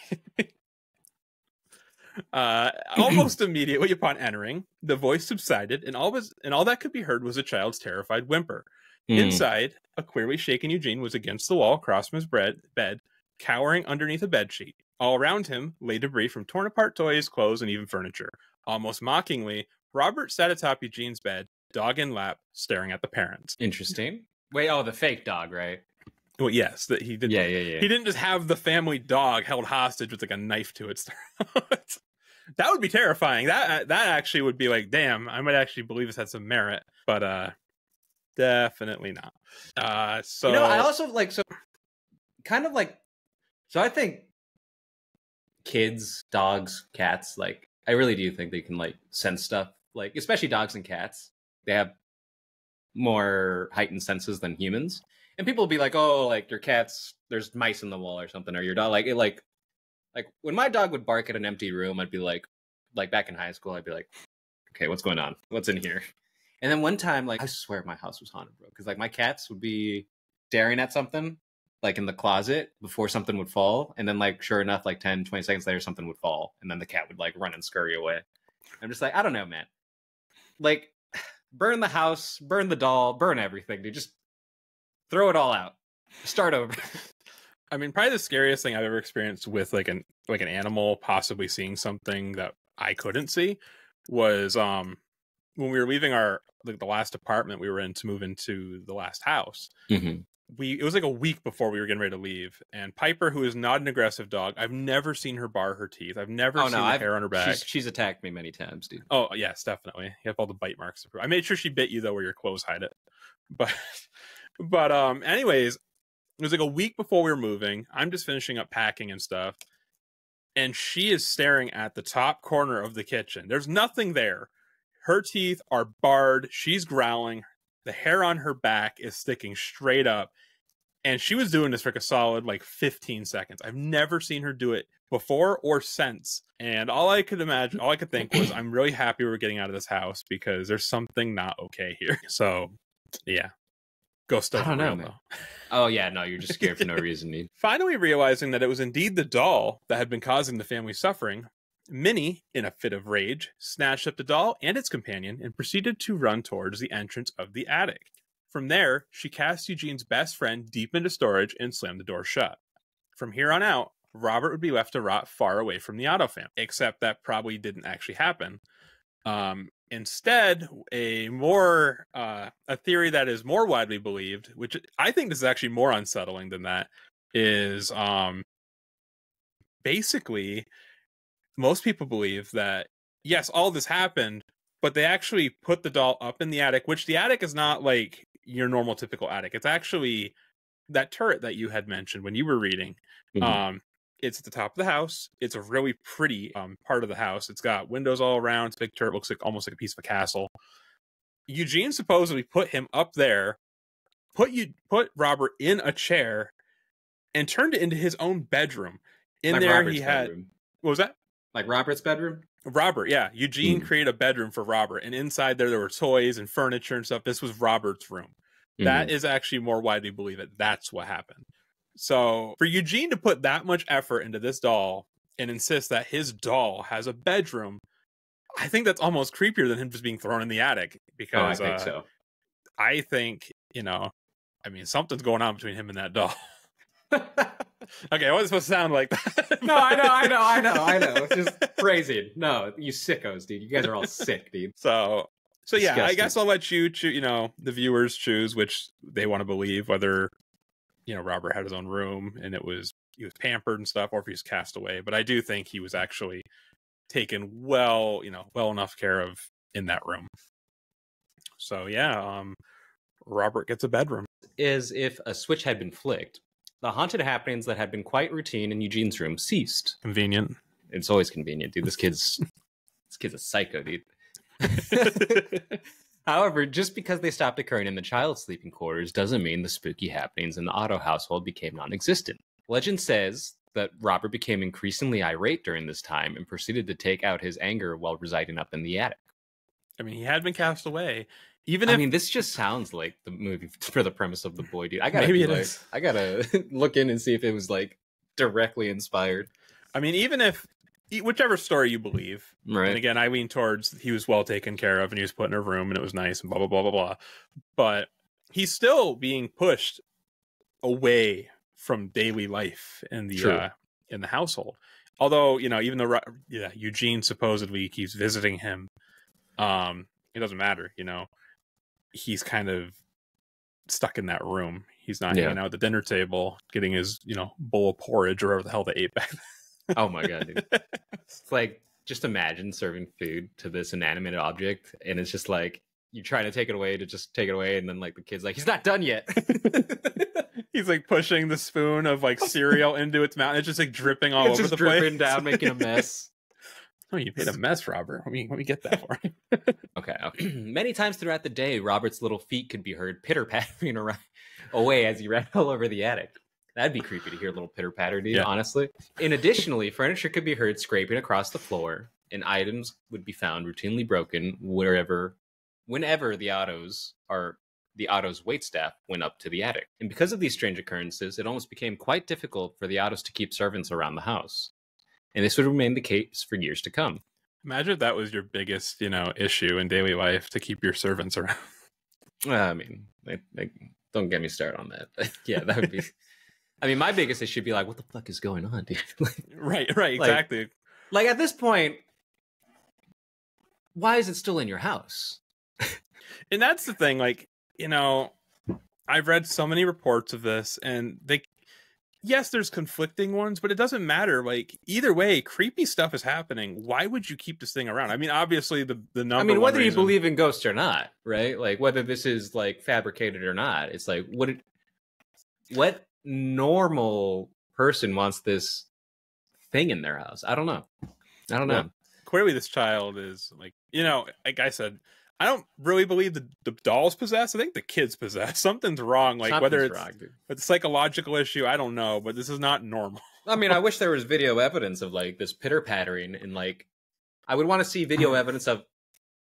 uh, almost immediately upon entering, the voice subsided, and all was and all that could be heard was a child's terrified whimper. Mm. Inside, a queerly shaken Eugene was against the wall across from his bread, bed, cowering underneath a bed sheet. All around him lay debris from torn apart toys, clothes, and even furniture. Almost mockingly, Robert sat atop Eugene's bed, dog in lap, staring at the parents. Interesting. Wait, oh, the fake dog, right? Well, yes, that he didn't. Yeah, yeah, yeah. He didn't just have the family dog held hostage with like a knife to its throat. that would be terrifying. That that actually would be like, damn, I might actually believe this had some merit, but uh, definitely not. Uh, so you know, I also like so kind of like so. I think kids, dogs, cats, like I really do think they can like sense stuff, like especially dogs and cats. They have more heightened senses than humans. And people will be like, "Oh, like your cat's there's mice in the wall or something," or your dog like it like like when my dog would bark at an empty room, I'd be like, like back in high school, I'd be like, "Okay, what's going on? What's in here?" And then one time, like I swear my house was haunted, bro, because like my cats would be staring at something like in the closet before something would fall. And then like sure enough like 10 20 seconds later something would fall. And then the cat would like run and scurry away. I'm just like i don't know man. Like burn the house burn the doll burn everything dude just Throw it all out. Start over. I mean, probably the scariest thing I've ever experienced with like an like an animal possibly seeing something that I couldn't see was um when we were leaving our like the last apartment we were in to move into the last house. Mm-hmm. We it was like a week before we were getting ready to leave, and Piper, who is not an aggressive dog, I've never seen her bar her teeth. I've never oh, seen no, the I've, hair on her back. She's, she's, attacked me many times, dude. Oh yes, definitely. You have all the bite marks. I made sure she bit you though, where your clothes hide it. But but um, anyways, it was like a week before we were moving. I'm just finishing up packing and stuff, and she is staring at the top corner of the kitchen. There's nothing there. Her teeth are barred. She's growling. The hair on her back is sticking straight up. And she was doing this for like a solid like 15 seconds. I've never seen her do it before or since. And all I could imagine, all I could think was, I'm really happy we're getting out of this house because there's something not okay here. So, yeah, Ghost I don't know. Oh yeah, no, you're just scared for no reason. Dude. Finally realizing that it was indeed the doll that had been causing the family suffering, Minnie, in a fit of rage, snatched up the doll and its companion and proceeded to run towards the entrance of the attic. From there, she cast Eugene's best friend deep into storage and slammed the door shut. From here on out, Robert would be left to rot far away from the Otto family, except that probably didn't actually happen. Um, Instead, a more uh, a theory that is more widely believed, which I think is actually more unsettling than that, is um, basically most people believe that yes, all this happened, but they actually put the doll up in the attic, which the attic is not like your normal typical attic. It's actually that turret that you had mentioned when you were reading. Mm-hmm. Um, it's at the top of the house. It's a really pretty um, part of the house. It's got windows all around. It's a big turret. Looks like almost like a piece of a castle. Eugene supposedly put him up there, put you put Robert in a chair, and turned it into his own bedroom. In like there, Robert's he had bedroom. what was that? Like Robert's bedroom. Robert, yeah. Eugene mm. created a bedroom for Robert, and inside there there were toys and furniture and stuff. This was Robert's room. Mm. That is actually more widely believed that that's what happened. So for Eugene to put that much effort into this doll and insist that his doll has a bedroom, I think that's almost creepier than him just being thrown in the attic. Because oh, I think uh, so. I think you know, I mean, something's going on between him and that doll. okay, I wasn't supposed to sound like that. no, I know, I know, I know, I know. It's just crazy. No, you sickos, dude. You guys are all sick, dude. So, so yeah, I guess I'll let you, choo- you know, the viewers choose which they want to believe, whether you know Robert had his own room and it was he was pampered and stuff, or if he was cast away. But I do think he was actually taken well, you know, well enough care of in that room. So yeah, um, Robert gets a bedroom. Is if a switch had been flicked, the haunted happenings that had been quite routine in Eugene's room ceased. Convenient. It's always convenient, dude. This kid's this kid's a psycho, dude. However, just because they stopped occurring in the child's sleeping quarters doesn't mean the spooky happenings in the Otto household became non existent. Legend says that Robert became increasingly irate during this time and proceeded to take out his anger while residing up in the attic. I mean, he had been cast away. Even I mean, this just sounds like the movie for the premise of the boy, dude. I gotta Maybe be it like- is. I gotta look in and see if it was like directly inspired. I mean, even if whichever story you believe, Right. And again, I lean towards he was well taken care of and he was put in a room and it was nice and blah blah blah blah blah. But he's still being pushed away from daily life in the uh, in the household. Although you know, even though yeah, Eugene supposedly keeps visiting him, um, it doesn't matter. You know, he's kind of stuck in that room. He's not Yeah. hanging out at the dinner table, getting his you know bowl of porridge or whatever the hell they ate back. Oh my god, dude. It's like just imagine serving food to this inanimate object, and it's just like you're trying to take it away to just take it away, and then like the kid's like, he's not done yet. He's like pushing the spoon of like cereal into its mouth. and It's just like dripping all it's over the dripping place. Dripping down, making a mess. Oh, you made a mess, Robert. Let me let me get that for you. Okay. okay. Many times throughout the day, Robert's little feet could be heard pitter pattering around away as he ran all over the attic. That'd be creepy to hear a little pitter patter, dude, Yeah. honestly. And additionally, furniture could be heard scraping across the floor, and items would be found routinely broken wherever whenever the Ottos are the Otto's waitstaff went up to the attic. And because of these strange occurrences, it almost became quite difficult for the Ottos to keep servants around the house. And this would remain the case for years to come. Imagine if that was your biggest, you know, issue in daily life to keep your servants around. I mean, like, like, don't get me started on that. yeah, that would be. I mean, my biggest issue would be like, what the fuck is going on, dude? like, right, right, Like- exactly. like, at this point, why is it still in your house? and that's the thing like you know i've read so many reports of this and they yes there's conflicting ones but it doesn't matter like either way creepy stuff is happening why would you keep this thing around i mean obviously the the number I mean, whether you believe in ghosts or not, right? Like, whether this is like fabricated or not, it's like, what? It, what normal person wants this thing in their house? I don't know. I don't know. Clearly this child is like you know like i said i don't really believe the, the doll's possessed i think the kid's possessed something's wrong like whether it's wrong, it's a psychological issue i don't know but this is not normal I mean, I wish there was video evidence of like this pitter pattering and like I would want to see video mm. evidence of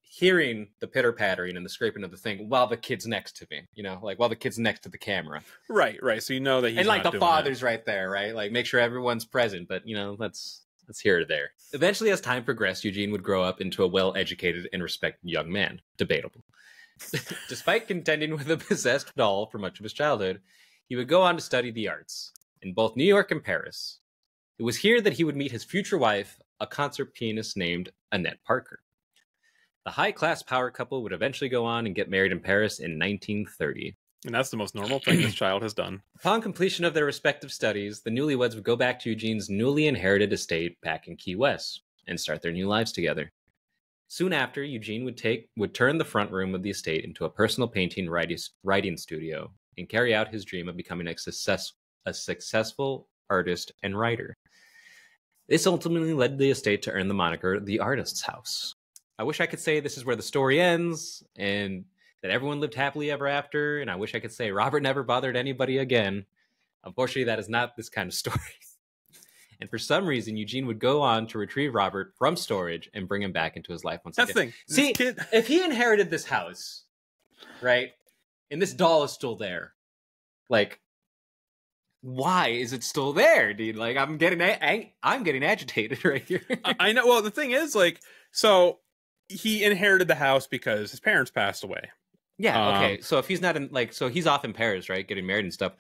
hearing the pitter pattering and the scraping of the thing while the kid's next to me, you know, like while the kid's next to the camera. right right so you know that he's and like not the doing that. father's right there, right? Like make sure everyone's present, but you know, that's that's here or there. Eventually as time progressed, Eugene would grow up into a well-educated and respected young man. Debatable. Despite contending with a possessed doll for much of his childhood, he would go on to study the arts in both New York and Paris. It was here that he would meet his future wife, a concert pianist named Annette Parker. The high class power couple would eventually go on and get married in Paris in 1930. And that's the most normal thing this child has done Upon completion of their respective studies, the newlyweds would go back to Eugene's newly inherited estate back in Key West and start their new lives together. Soon after, Eugene would take would turn the front room of the estate into a personal painting writing, studio and carry out his dream of becoming a success a successful artist and writer. This ultimately led the estate to earn the moniker the Artist's House. I wish I could say this is where the story ends and that everyone lived happily ever after, and I wish I could say Robert never bothered anybody again. Unfortunately, that is not this kind of story. and for some reason, Eugene would go on to retrieve Robert from storage and bring him back into his life once that's the again. thing See, kid if he inherited this house, right, and this doll is still there, like, why is it still there, dude? Like I'm getting I'm getting agitated right here. I, I know. Well, the thing is, like, so he inherited the house because his parents passed away. Yeah, Um, okay. So if he's not in like so he's off in Paris, right, getting married and stuff.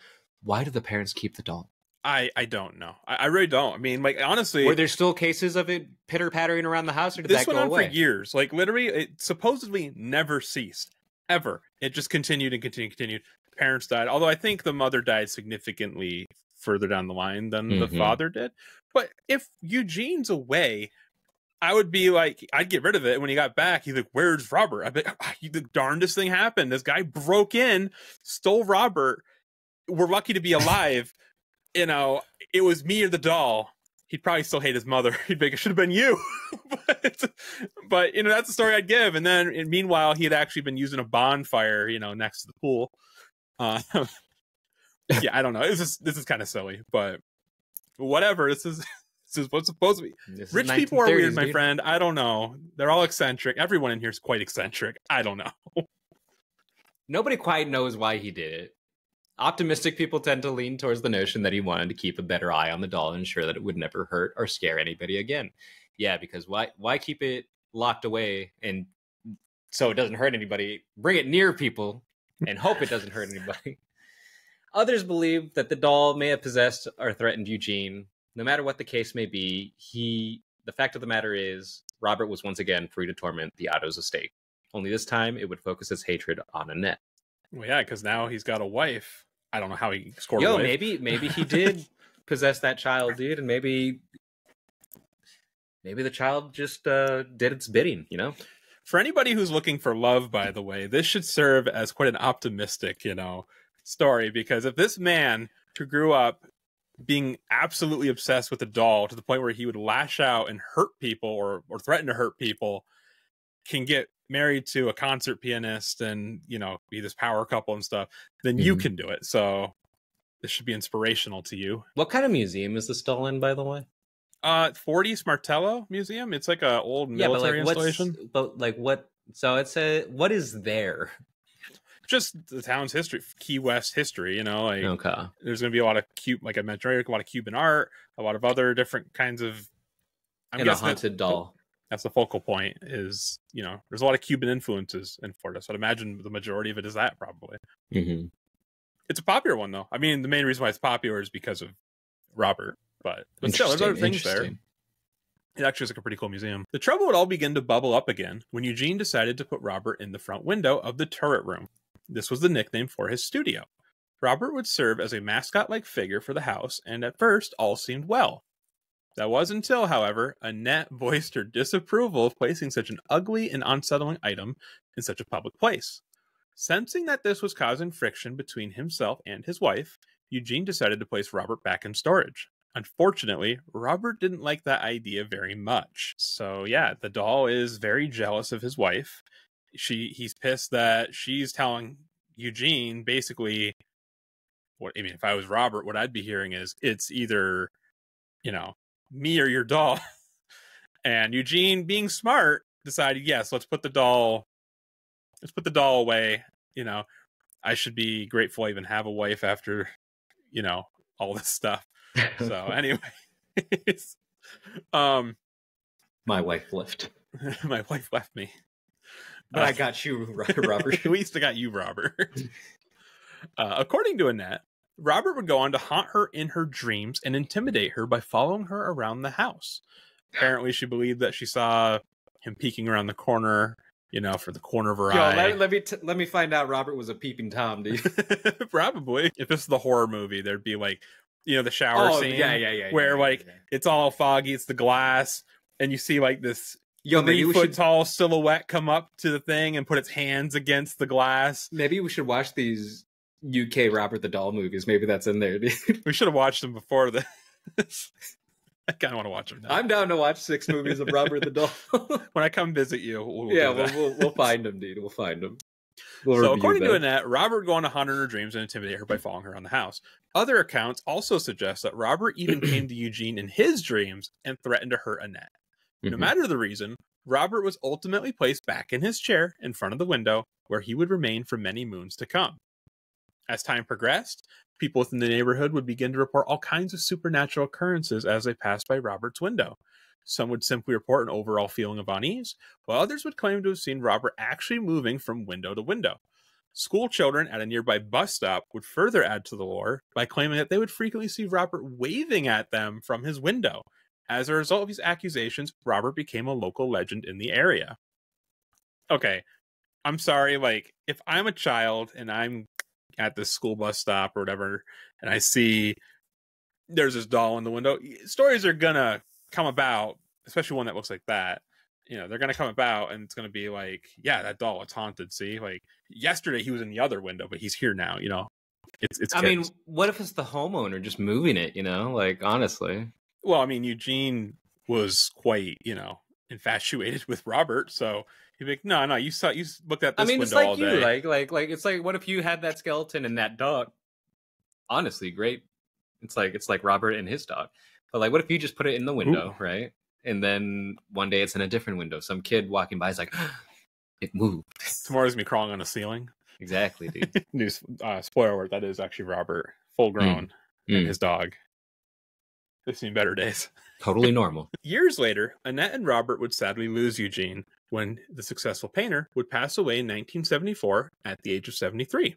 Why do the parents keep the doll? I I don't know. I, I really don't. I mean, like honestly, Were there still cases of it pitter pattering around the house, or did this that went go on away? for years. Like literally, it supposedly never ceased ever. It just continued and continued and continued. Parents died, although I think the mother died significantly further down the line than the Mhm. father did. But if Eugene's away, I would be like, I'd get rid of it. When he got back, he's like, "Where's Robert?" I'd be, "Ah, the darndest thing happened. This guy broke in, stole Robert. We're lucky to be alive. you know, it was me or the doll. He'd probably still hate his mother. He'd be like, it should have been you. but, but, you know, that's the story I'd give. And then, and meanwhile, he had actually been using a bonfire, you know, next to the pool. Uh, yeah, I don't know. This is this is kind of silly, but whatever. This is is what's supposed to be. This Rich people are 1930s, weird, my dude. friend. I don't know. They're all eccentric. Everyone in here is quite eccentric. I don't know. Nobody quite knows why he did it. Optimistic people tend to lean towards the notion that he wanted to keep a better eye on the doll and ensure that it would never hurt or scare anybody again. Yeah, because why why keep it locked away and so it doesn't hurt anybody? Bring it near people and hope it doesn't hurt anybody. Others believe that the doll may have possessed or threatened Eugene. No matter what the case may be, he the fact of the matter is Robert was once again free to torment the Otto's estate. Only this time it would focus its hatred on Annette. Well, yeah, because now he's got a wife. I don't know how he scored a Yo, maybe maybe he did possess that child, dude, and maybe maybe the child just uh did its bidding, you know? For anybody who's looking for love, by the way, this should serve as quite an optimistic, you know, story because if this man who grew up being absolutely obsessed with a doll to the point where he would lash out and hurt people or or threaten to hurt people can get married to a concert pianist and, you know, be this power couple and stuff, then you Mhm. can do it. So this should be inspirational to you. What kind of museum is the doll in, by the way? Uh Fort East Martello Museum. It's like a old military but like installation. but like what so it's a what is there? Just the town's history, Key West history, you know, like Okay. there's going to be a lot of cute, like I mentioned earlier, a lot of Cuban art, a lot of other different kinds of. I'm and a guessing that- haunted doll. That's the focal point. Is you know, there's a lot of Cuban influences in Florida, so I'd imagine the majority of it is that probably. Mm-hmm. It's a popular one though. I mean, the main reason why it's popular is because of Robert, but, but still, there's other things there. It actually is like a pretty cool museum. The trouble would all begin to bubble up again when Eugene decided to put Robert in the front window of the turret room. This was the nickname for his studio. Robert would serve as a mascot like figure for the house, and at first all seemed well. That was until, however, Annette voiced her disapproval of placing such an ugly and unsettling item in such a public place. Sensing that this was causing friction between himself and his wife, Eugene decided to place Robert back in storage. Unfortunately, Robert didn't like that idea very much. So yeah, the doll is very jealous of his wife. She he's pissed that she's telling Eugene basically what I mean, if I was Robert, what I'd be hearing is it's either, you know, me or your doll. and Eugene, being smart, decided, yes, let's put the doll let's put the doll away. You know, I should be grateful I even have a wife after, you know, all this stuff. So anyway, um, My wife left. my wife left me, But Uh, I got you, Robert. we still got you, Robert. uh, according to Annette, Robert would go on to haunt her in her dreams and intimidate her by following her around the house. Apparently, she believed that she saw him peeking around the corner, you know, for the corner of her Yo, eye. let, let me t- let me find out. Robert was a peeping tom, dude. Probably. If this is the horror movie, there'd be like, you know, the shower oh scene. yeah, yeah, yeah. where, yeah, like, yeah. It's all foggy. It's the glass, and you see like this yo, maybe three we foot should tall silhouette come up to the thing and put its hands against the glass. maybe we should watch these UK Robert the Doll movies. Maybe that's in there, dude. We should have watched them before this. I kind of want to watch them now. I'm down to watch six movies of Robert the Doll. when I come visit you, we'll, we'll yeah, we'll, we'll we'll find them, dude. We'll find them. We'll so according to. Annette, Robert would go on to haunt her in her dreams and intimidate her by following her around the house. Other accounts also suggest that Robert even came to Eugene in his dreams and threatened to hurt Annette. No Mhm. matter the reason, Robert was ultimately placed back in his chair in front of the window, where he would remain for many moons to come. As time progressed, People within the neighborhood would begin to report all kinds of supernatural occurrences as they passed by Robert's window. Some would simply report an overall feeling of unease, while others would claim to have seen Robert actually moving from window to window. School children at a nearby bus stop would further add to the lore by claiming that they would frequently see Robert waving at them from his window. As a result of these accusations, Robert became a local legend in the area. Okay, I'm sorry, like, if I'm a child and I'm at the school bus stop or whatever, and I see there's this doll in the window, stories are gonna come about, especially one that looks like that. You know, they're gonna come about, and it's gonna be like, yeah, that doll, it's haunted. See, like yesterday he was in the other window, but he's here now. You know, it's it's. I mean, what if it's the homeowner just moving it? You know, like honestly, well, I mean, Eugene was quite, you know, infatuated with Robert, so he'd be like, no, no, you saw, you looked at this I mean, window it's like you, like like like it's like what if you had that skeleton and that dog? Honestly, great. It's like it's like Robert and his dog. But like, what if you just put it in the window, right? And then one day it's in a different window. Some kid walking by is like, it moved. Tomorrow's me crawling on a ceiling. Exactly, dude. News, uh, spoiler alert, that is actually Robert, full grown, and Mm. his dog. They've seen better days. totally normal. Years later, Annette and Robert would sadly lose Eugene when the successful painter would pass away in 1974 at the age of 73.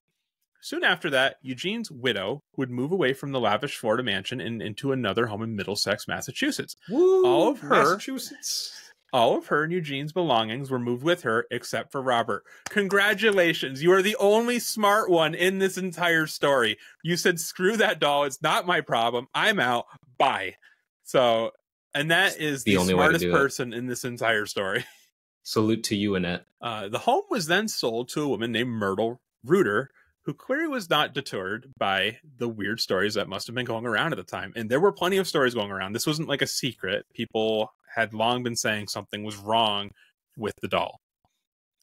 Soon after that, Eugene's widow would move away from the lavish Florida mansion and into another home in Middlesex, Massachusetts. Woo, All of her- Massachusetts. All of her and Eugene's belongings were moved with her except for Robert. Congratulations. You are the only smart one in this entire story. You said, screw that doll. It's not my problem. I'm out. Bye. So, and that is the the, only smartest do it. person in this entire story. Salute to you, Annette. Uh, the home was then sold to a woman named Myrtle Reuter, who clearly was not deterred by the weird stories that must have been going around at the time. And there were plenty of stories going around. This wasn't like a secret. People had long been saying something was wrong with the doll.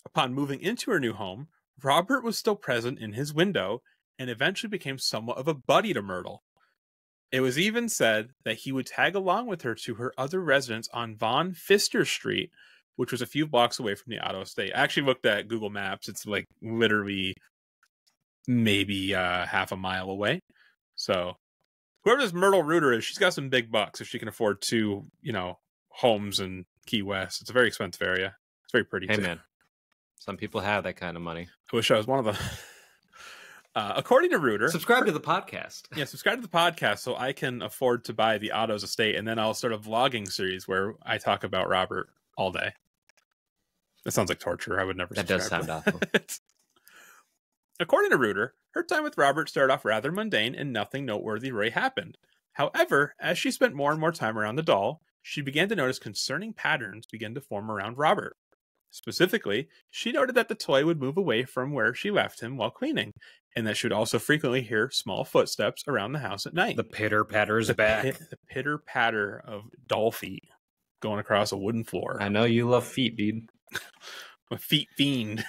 Upon moving into her new home, Robert was still present in his window and eventually became somewhat of a buddy to Myrtle. It was even said that he would tag along with her to her other residence on Von Phister Street, which was a few blocks away from the Otto state. I actually looked at Google Maps. It's like literally maybe uh, half a mile away. So whoever this Myrtle Reuter is, she's got some big bucks if she can afford two, you know, homes in Key West. It's a very expensive area. It's very pretty. Hey too. man, some people have that kind of money. I wish I was one of them. Uh, according to Reuter, Subscribe to the podcast. yeah, subscribe to the podcast so I can afford to buy the Otto's estate, and then I'll start a vlogging series where I talk about Robert all day. That sounds like torture. I would never. That does sound awful. According to Reuter, her time with Robert started off rather mundane and nothing noteworthy really happened. However, as she spent more and more time around the doll, she began to notice concerning patterns begin to form around Robert. Specifically, she noted that the toy would move away from where she left him while cleaning, and that she would also frequently hear small footsteps around the house at night. The pitter patter's back. pit- the pitter patter of doll feet going across a wooden floor. I know you love feet, dude. a feet fiend.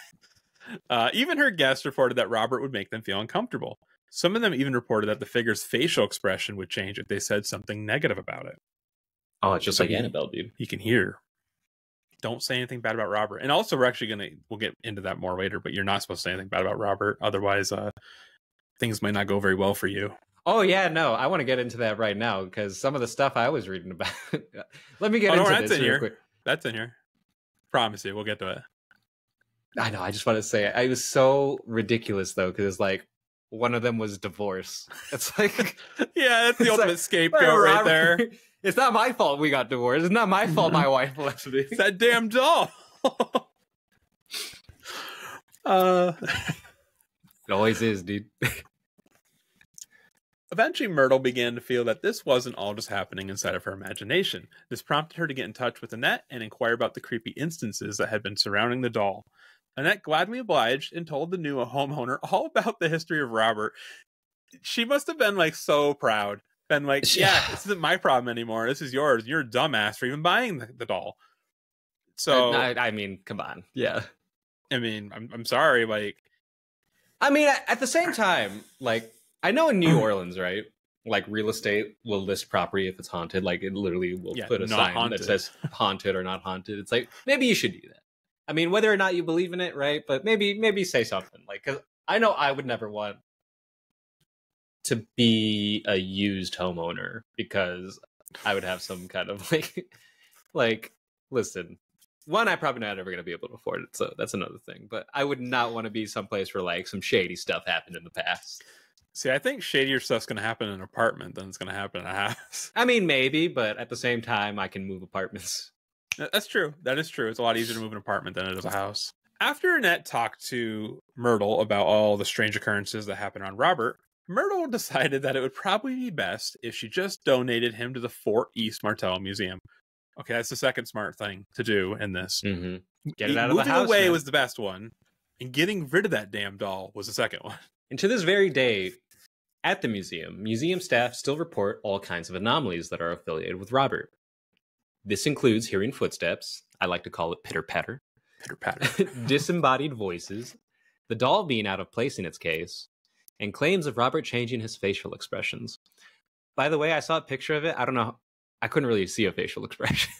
Uh, even her guests reported that Robert would make them feel uncomfortable. Some of them even reported that the figure's facial expression would change if they said something negative about it. Oh, it's just So like Annabelle, dude. You can hear. Don't say anything bad about Robert. And also, we're actually gonna we'll get into that more later. But you're not supposed to say anything bad about Robert, otherwise, uh, things might not go very well for you. Oh yeah, no, I want to get into that right now because some of the stuff I was reading about. Let me get Oh, no, into that's this in real here. quick. That's in here. Promise you, we'll get to it. I know. I just want to say it was so ridiculous though because it's like one of them was divorce. It's like Yeah, that's the ultimate like, scapegoat Well, right there. It's not my fault we got divorced. It's not my fault my wife left me. It's that damn doll. uh, It always is, dude. eventually, Myrtle began to feel that this wasn't all just happening inside of her imagination. This prompted her to get in touch with Annette and inquire about the creepy instances that had been surrounding the doll. Annette gladly obliged and told the new homeowner all about the history of Robert. She must have been like so proud. Been like, yeah, Yeah. this isn't my problem anymore. This is yours. You're a dumbass for even buying the, the doll. So, I, I mean, come on. Yeah. I mean, I'm, I'm sorry. Like, I mean, at- at the same time, like I know in New Orleans, right? Like real estate will list property if it's haunted. Like it literally will Yeah, put a sign haunted. that says haunted or not haunted. It's like maybe you should do that. I mean, whether or not you believe in it, right? But maybe maybe say something like because I know I would never want to be a used homeowner because I would have some kind of like like listen. One, I'm probably not ever going to be able to afford it, so that's another thing. But I would not want to be someplace where like some shady stuff happened in the past. See, I think shadier stuff's going to happen in an apartment than it's going to happen in a house. I mean, maybe, but at the same time, I can move apartments. That's true. That is true. It's a lot easier to move an apartment than it is a house. After Annette talked to Myrtle about all the strange occurrences that happened on Robert, Myrtle decided that it would probably be best if she just donated him to the Fort East Martello Museum. Okay, that's the second smart thing to do in this. Mm-hmm. Get it out of Moving the house. away man. was the best one, and getting rid of that damn doll was the second one. And to this very day, at the museum, museum staff still report all kinds of anomalies that are affiliated with Robert. This includes hearing footsteps, I like to call it pitter patter, Pitter patter. disembodied voices, the doll being out of place in its case, and claims of Robert changing his facial expressions. By the way, I saw a picture of it. I don't know. I couldn't really see a facial expression.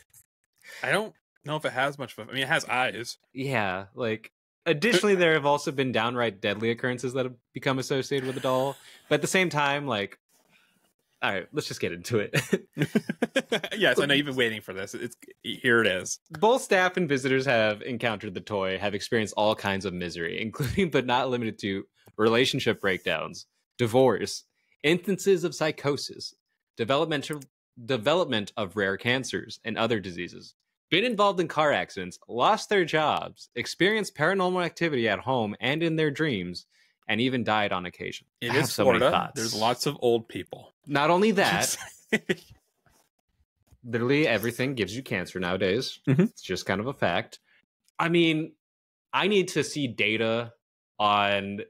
I don't know if it has much of. a- I mean, it has eyes. yeah, like additionally there have also been downright deadly occurrences that have become associated with the doll. But at the same time, like all right, let's just get into it. yes, I know you've been waiting for this. It's here. It is. Both staff and visitors have encountered the toy, have experienced all kinds of misery, including but not limited to relationship breakdowns, divorce, instances of psychosis, developmental development of rare cancers and other diseases, been involved in car accidents, lost their jobs, experienced paranormal activity at home and in their dreams, and even died on occasion. It I is so many Florida. thoughts. There's lots of old people. Not only that, literally everything gives you cancer nowadays. Mhm. It's just kind of a fact. I mean, I need to see data on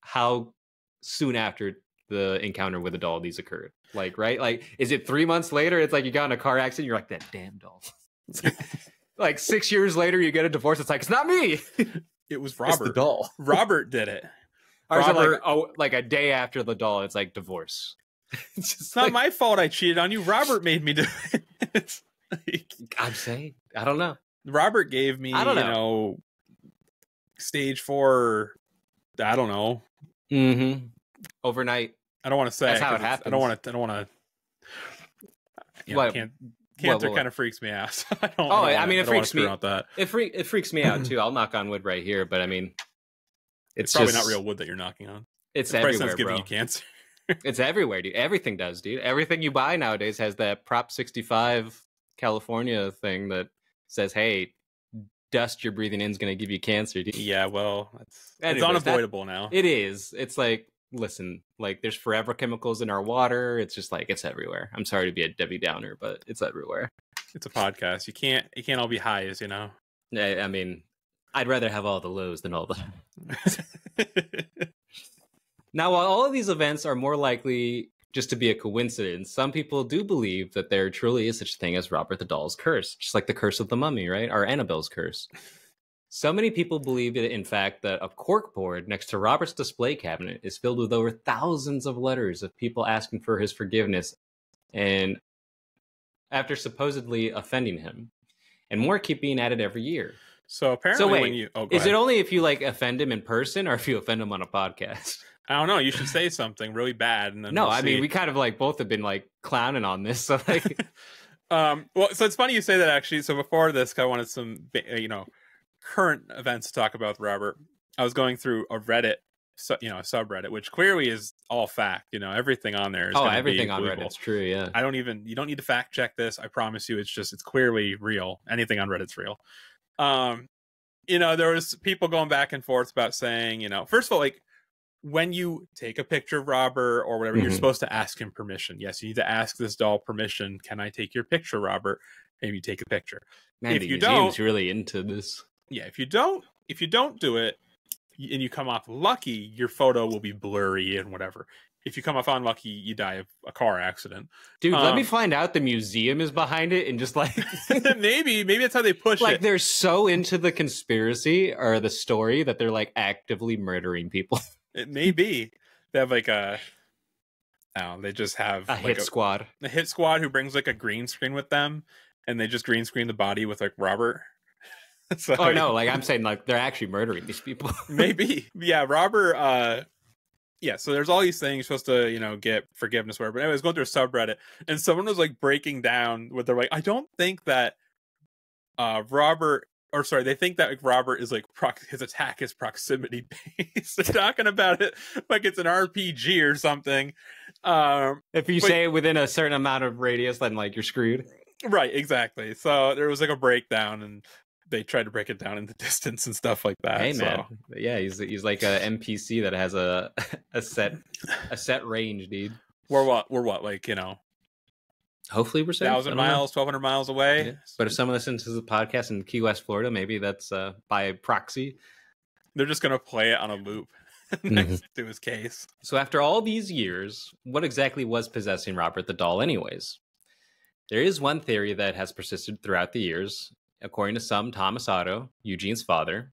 how soon after the encounter with the doll these occurred. Like, right? Like, is it three months later? It's like you got in a car accident. You're like, that damn doll. like six years later, you get a divorce. It's like, it's not me. it was It's the Robert. doll. Robert did it. It like, Robert- oh, like a day after the doll, it's like divorce. it's It's not my fault. I cheated on you. Robert made me do it. Like, I'm saying, I don't know. Robert gave me, I don't you know. know, stage four. I don't know. Mm-hmm. Overnight. I don't want to say. That's how it it's- I don't want to. I don't want to. Know, What? can't, cancer kind of freaks me out. So I don't. Oh, I, don't wanna- mean, it I freaks me- Out that. It freak it freaks me out too. I'll knock on wood right here, but I mean, It's, it's, probably just, not real wood that you're knocking on. It's price everywhere, giving bro. you cancer. It's everywhere, dude. Everything does, dude. Everything you buy nowadays has that Prop 65 California thing that says, "Hey, dust you're breathing in is going to give you cancer." Dude. Yeah, well, it's, it's Anyways, that- unavoidable now. It is. It's like, listen, like there's forever chemicals in our water. It's just like it's everywhere. I'm sorry to be a Debbie Downer, but it's everywhere. It's a podcast. You can't. You can't all be highs. You know. I, I mean, I'd rather have all the lows than all the Now, while all of these events are more likely just to be a coincidence, some people do believe that there truly is such a thing as Robert the Doll's curse, just like the curse of the mummy, right? Or Annabelle's curse. So many people believe, in fact, that a cork board next to Robert's display cabinet is filled with over thousands of letters of people asking for his forgiveness and after supposedly offending him. And more keep being added every year. So apparently, so wait, when you oh, Is ahead. it only if you like offend him in person or if you offend him on a podcast? I don't know. You should say something really bad, and then No, we'll I mean we kind of like both have been like clowning on this. So like, Um, well, so it's funny you say that actually. So before this, I wanted some, you know, current events to talk about with Robert. I was going through a Reddit, su- you know, a subreddit, which clearly is all fact. You know, everything on there is oh, everything on. Reddit's true. Yeah. I don't even. You don't need to fact check this. I promise you, it's just it's clearly real. Anything on Reddit's real. Um, you know, there was people going back and forth about saying, you know, first of all, like when you take a picture of Robert or whatever, you're Mhm. supposed to ask him permission. Yes, you need to ask this doll permission. Can I take your picture, Robert? And you take a picture. Man, if you don't- really into this. Yeah, if you don't, if you don't do it, and you come off lucky, your photo will be blurry and whatever. If you come off unlucky, you die of a car accident. Dude, let me Um, find out the museum is behind it and just like maybe, maybe that's how they push like it. they're so into the conspiracy or the story that they're like actively murdering people. It may be. They have like a. Oh, they just have A like hit squad. a hit squad who brings like a green screen with them, and they just green screen the body with like Robert. so, Oh no, like I'm saying like they're actually murdering these people. maybe yeah. Robert. uh yeah, so there's all these things supposed to, you know, get forgiveness, whatever. But anyway, I was going through a subreddit, and someone was like breaking down what they're like. I don't think that uh Robert, or sorry, they think that like, Robert is like prox- his attack is proximity based. they're talking about it like it's an RPG or something. Um, If you But- say within a certain amount of radius, then like you're screwed. right, exactly. So there was like a breakdown, and they tried to break it down into distance and stuff like that. hey so- man, yeah, he's he's like a NPC that has a a set a set range, dude. we're what we're what like you know Hopefully we're safe. Thousand miles, twelve hundred miles away. Yeah. But if someone listens to the podcast in Key West, Florida, maybe that's uh, by proxy. They're just gonna play it on a loop next to his case. So after all these years, what exactly was possessing Robert the doll, anyways? There is one theory that has persisted throughout the years. According to some, Thomas Otto, Eugene's father,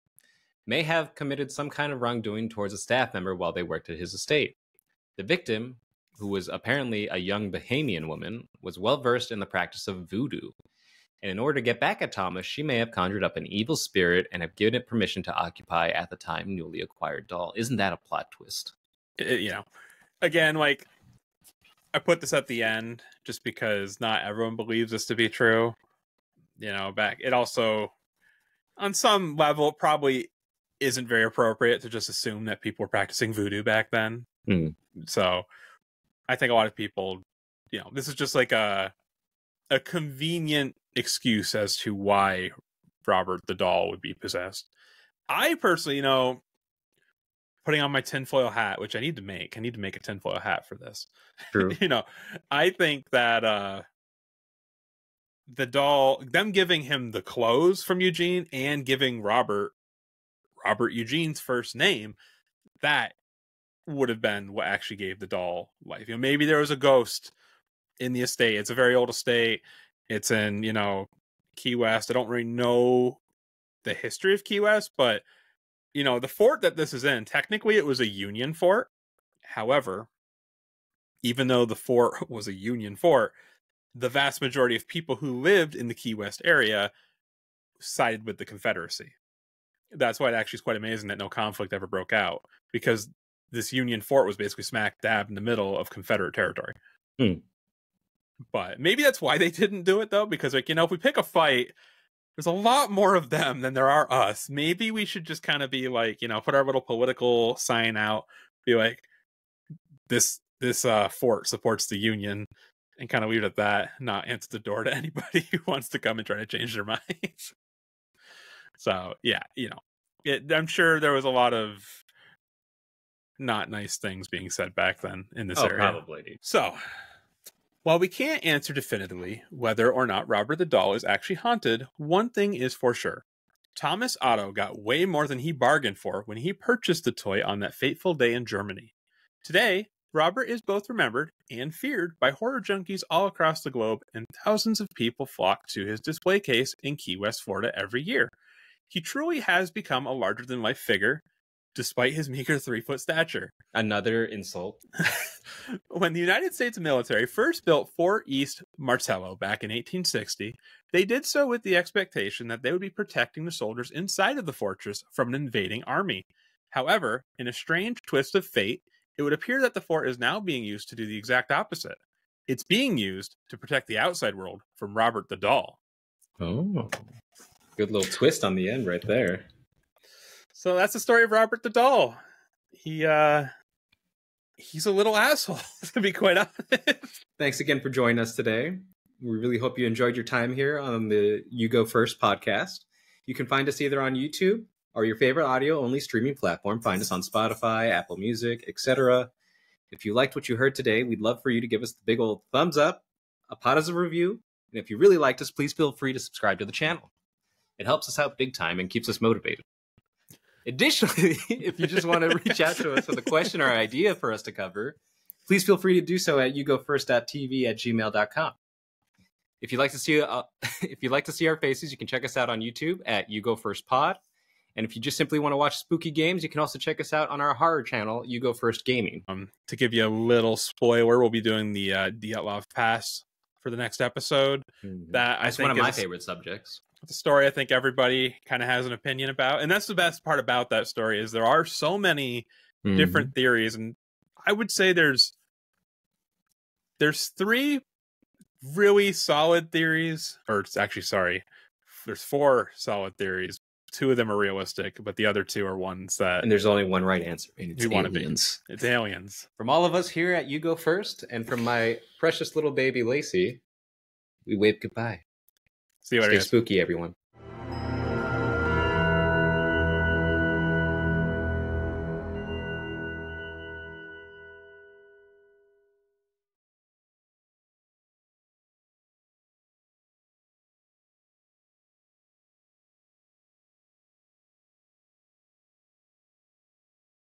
may have committed some kind of wrongdoing towards a staff member while they worked at his estate. The victim, who was apparently a young Bahamian woman, was well versed in the practice of voodoo. And in order to get back at Thomas, she may have conjured up an evil spirit and have given it permission to occupy at the time newly acquired doll. Isn't that a plot twist? It- you know, again, like I put this at the end just because not everyone believes this to be true. You know, back it also on some level probably isn't very appropriate to just assume that people were practicing voodoo back then. Hmm. So I think a lot of people, you know, this is just like a a convenient excuse as to why Robert the doll would be possessed. I personally, you know, putting on my tinfoil hat, which I need to make. I need to make a tinfoil hat for this. True. you know, I think that uh the doll them giving him the clothes from Eugene and giving Robert Robert Eugene's first name, that would have been what actually gave the doll life. You know, maybe there was a ghost in the estate. It's a very old estate. It's in, you know, Key West. I don't really know the history of Key West, but you know, the fort that this is in, technically it was a Union fort. However, even though the fort was a Union fort, the vast majority of people who lived in the Key West area sided with the Confederacy. That's why it actually is quite amazing that no conflict ever broke out because this Union fort was basically smack dab in the middle of Confederate territory. Hmm. But maybe that's why they didn't do it though, because like you know, if we pick a fight, there's a lot more of them than there are us. Maybe we should just kind of be like, you know, put our little political sign out, be like, this this uh fort supports the Union, and kind of leave it at that, not answer the door to anybody who wants to come and try to change their minds. so yeah, you know, it, I'm sure there was a lot of not nice things being said back then in this oh, area. probably. So, while we can't answer definitively whether or not Robert the Doll is actually haunted, one thing is for sure. Thomas Otto got way more than he bargained for when he purchased the toy on that fateful day in Germany. Today, Robert is both remembered and feared by horror junkies all across the globe, and thousands of people flock to his display case in Key West, Florida every year. He truly has become a larger than life figure, despite his meager three foot stature. Another insult. when the United States military first built Fort East Martello back in 1860, they did so with the expectation that they would be protecting the soldiers inside of the fortress from an invading army. However, in a strange twist of fate, it would appear that the fort is now being used to do the exact opposite. It's being used to protect the outside world from Robert the Doll. Oh, good little twist on the end right there. So that's the story of Robert the Doll. He uh he's a little asshole, to be quite honest. Thanks again for joining us today. We really hope you enjoyed your time here on the You Go First podcast. You can find us either on YouTube or your favorite audio only streaming platform. Find us on Spotify, Apple Music, etc. If you liked what you heard today, we'd love for you to give us the big old thumbs up, a positive review, and if you really liked us, please feel free to subscribe to the channel. It helps us out big time and keeps us motivated. Additionally, if you just want to reach out to us with a question or idea for us to cover, please feel free to do so at yougofirst.tv at gmail.com. If you'd like to see uh, if you'd like to see our faces, you can check us out on YouTube at You Go First Pod. And if you just simply want to watch spooky games, you can also check us out on our horror channel, You Go First Gaming. Um, to give you a little spoiler, we'll be doing the uh, Dyatlov Pass for the next episode. That I That's think one of my is favorite subjects. the story I think everybody kind of has an opinion about, and that's the best part about that story is there are so many Mm-hmm. different theories, and I would say there's there's three really solid theories, or it's actually sorry, there's four solid theories. Two of them are realistic, but the other two are ones that And there's only one right answer. And it's We wanna be. aliens. it's aliens. From all of us here at You Go First, and from my precious little baby Lacey, we wave goodbye. See you later. Stay later. spooky, everyone.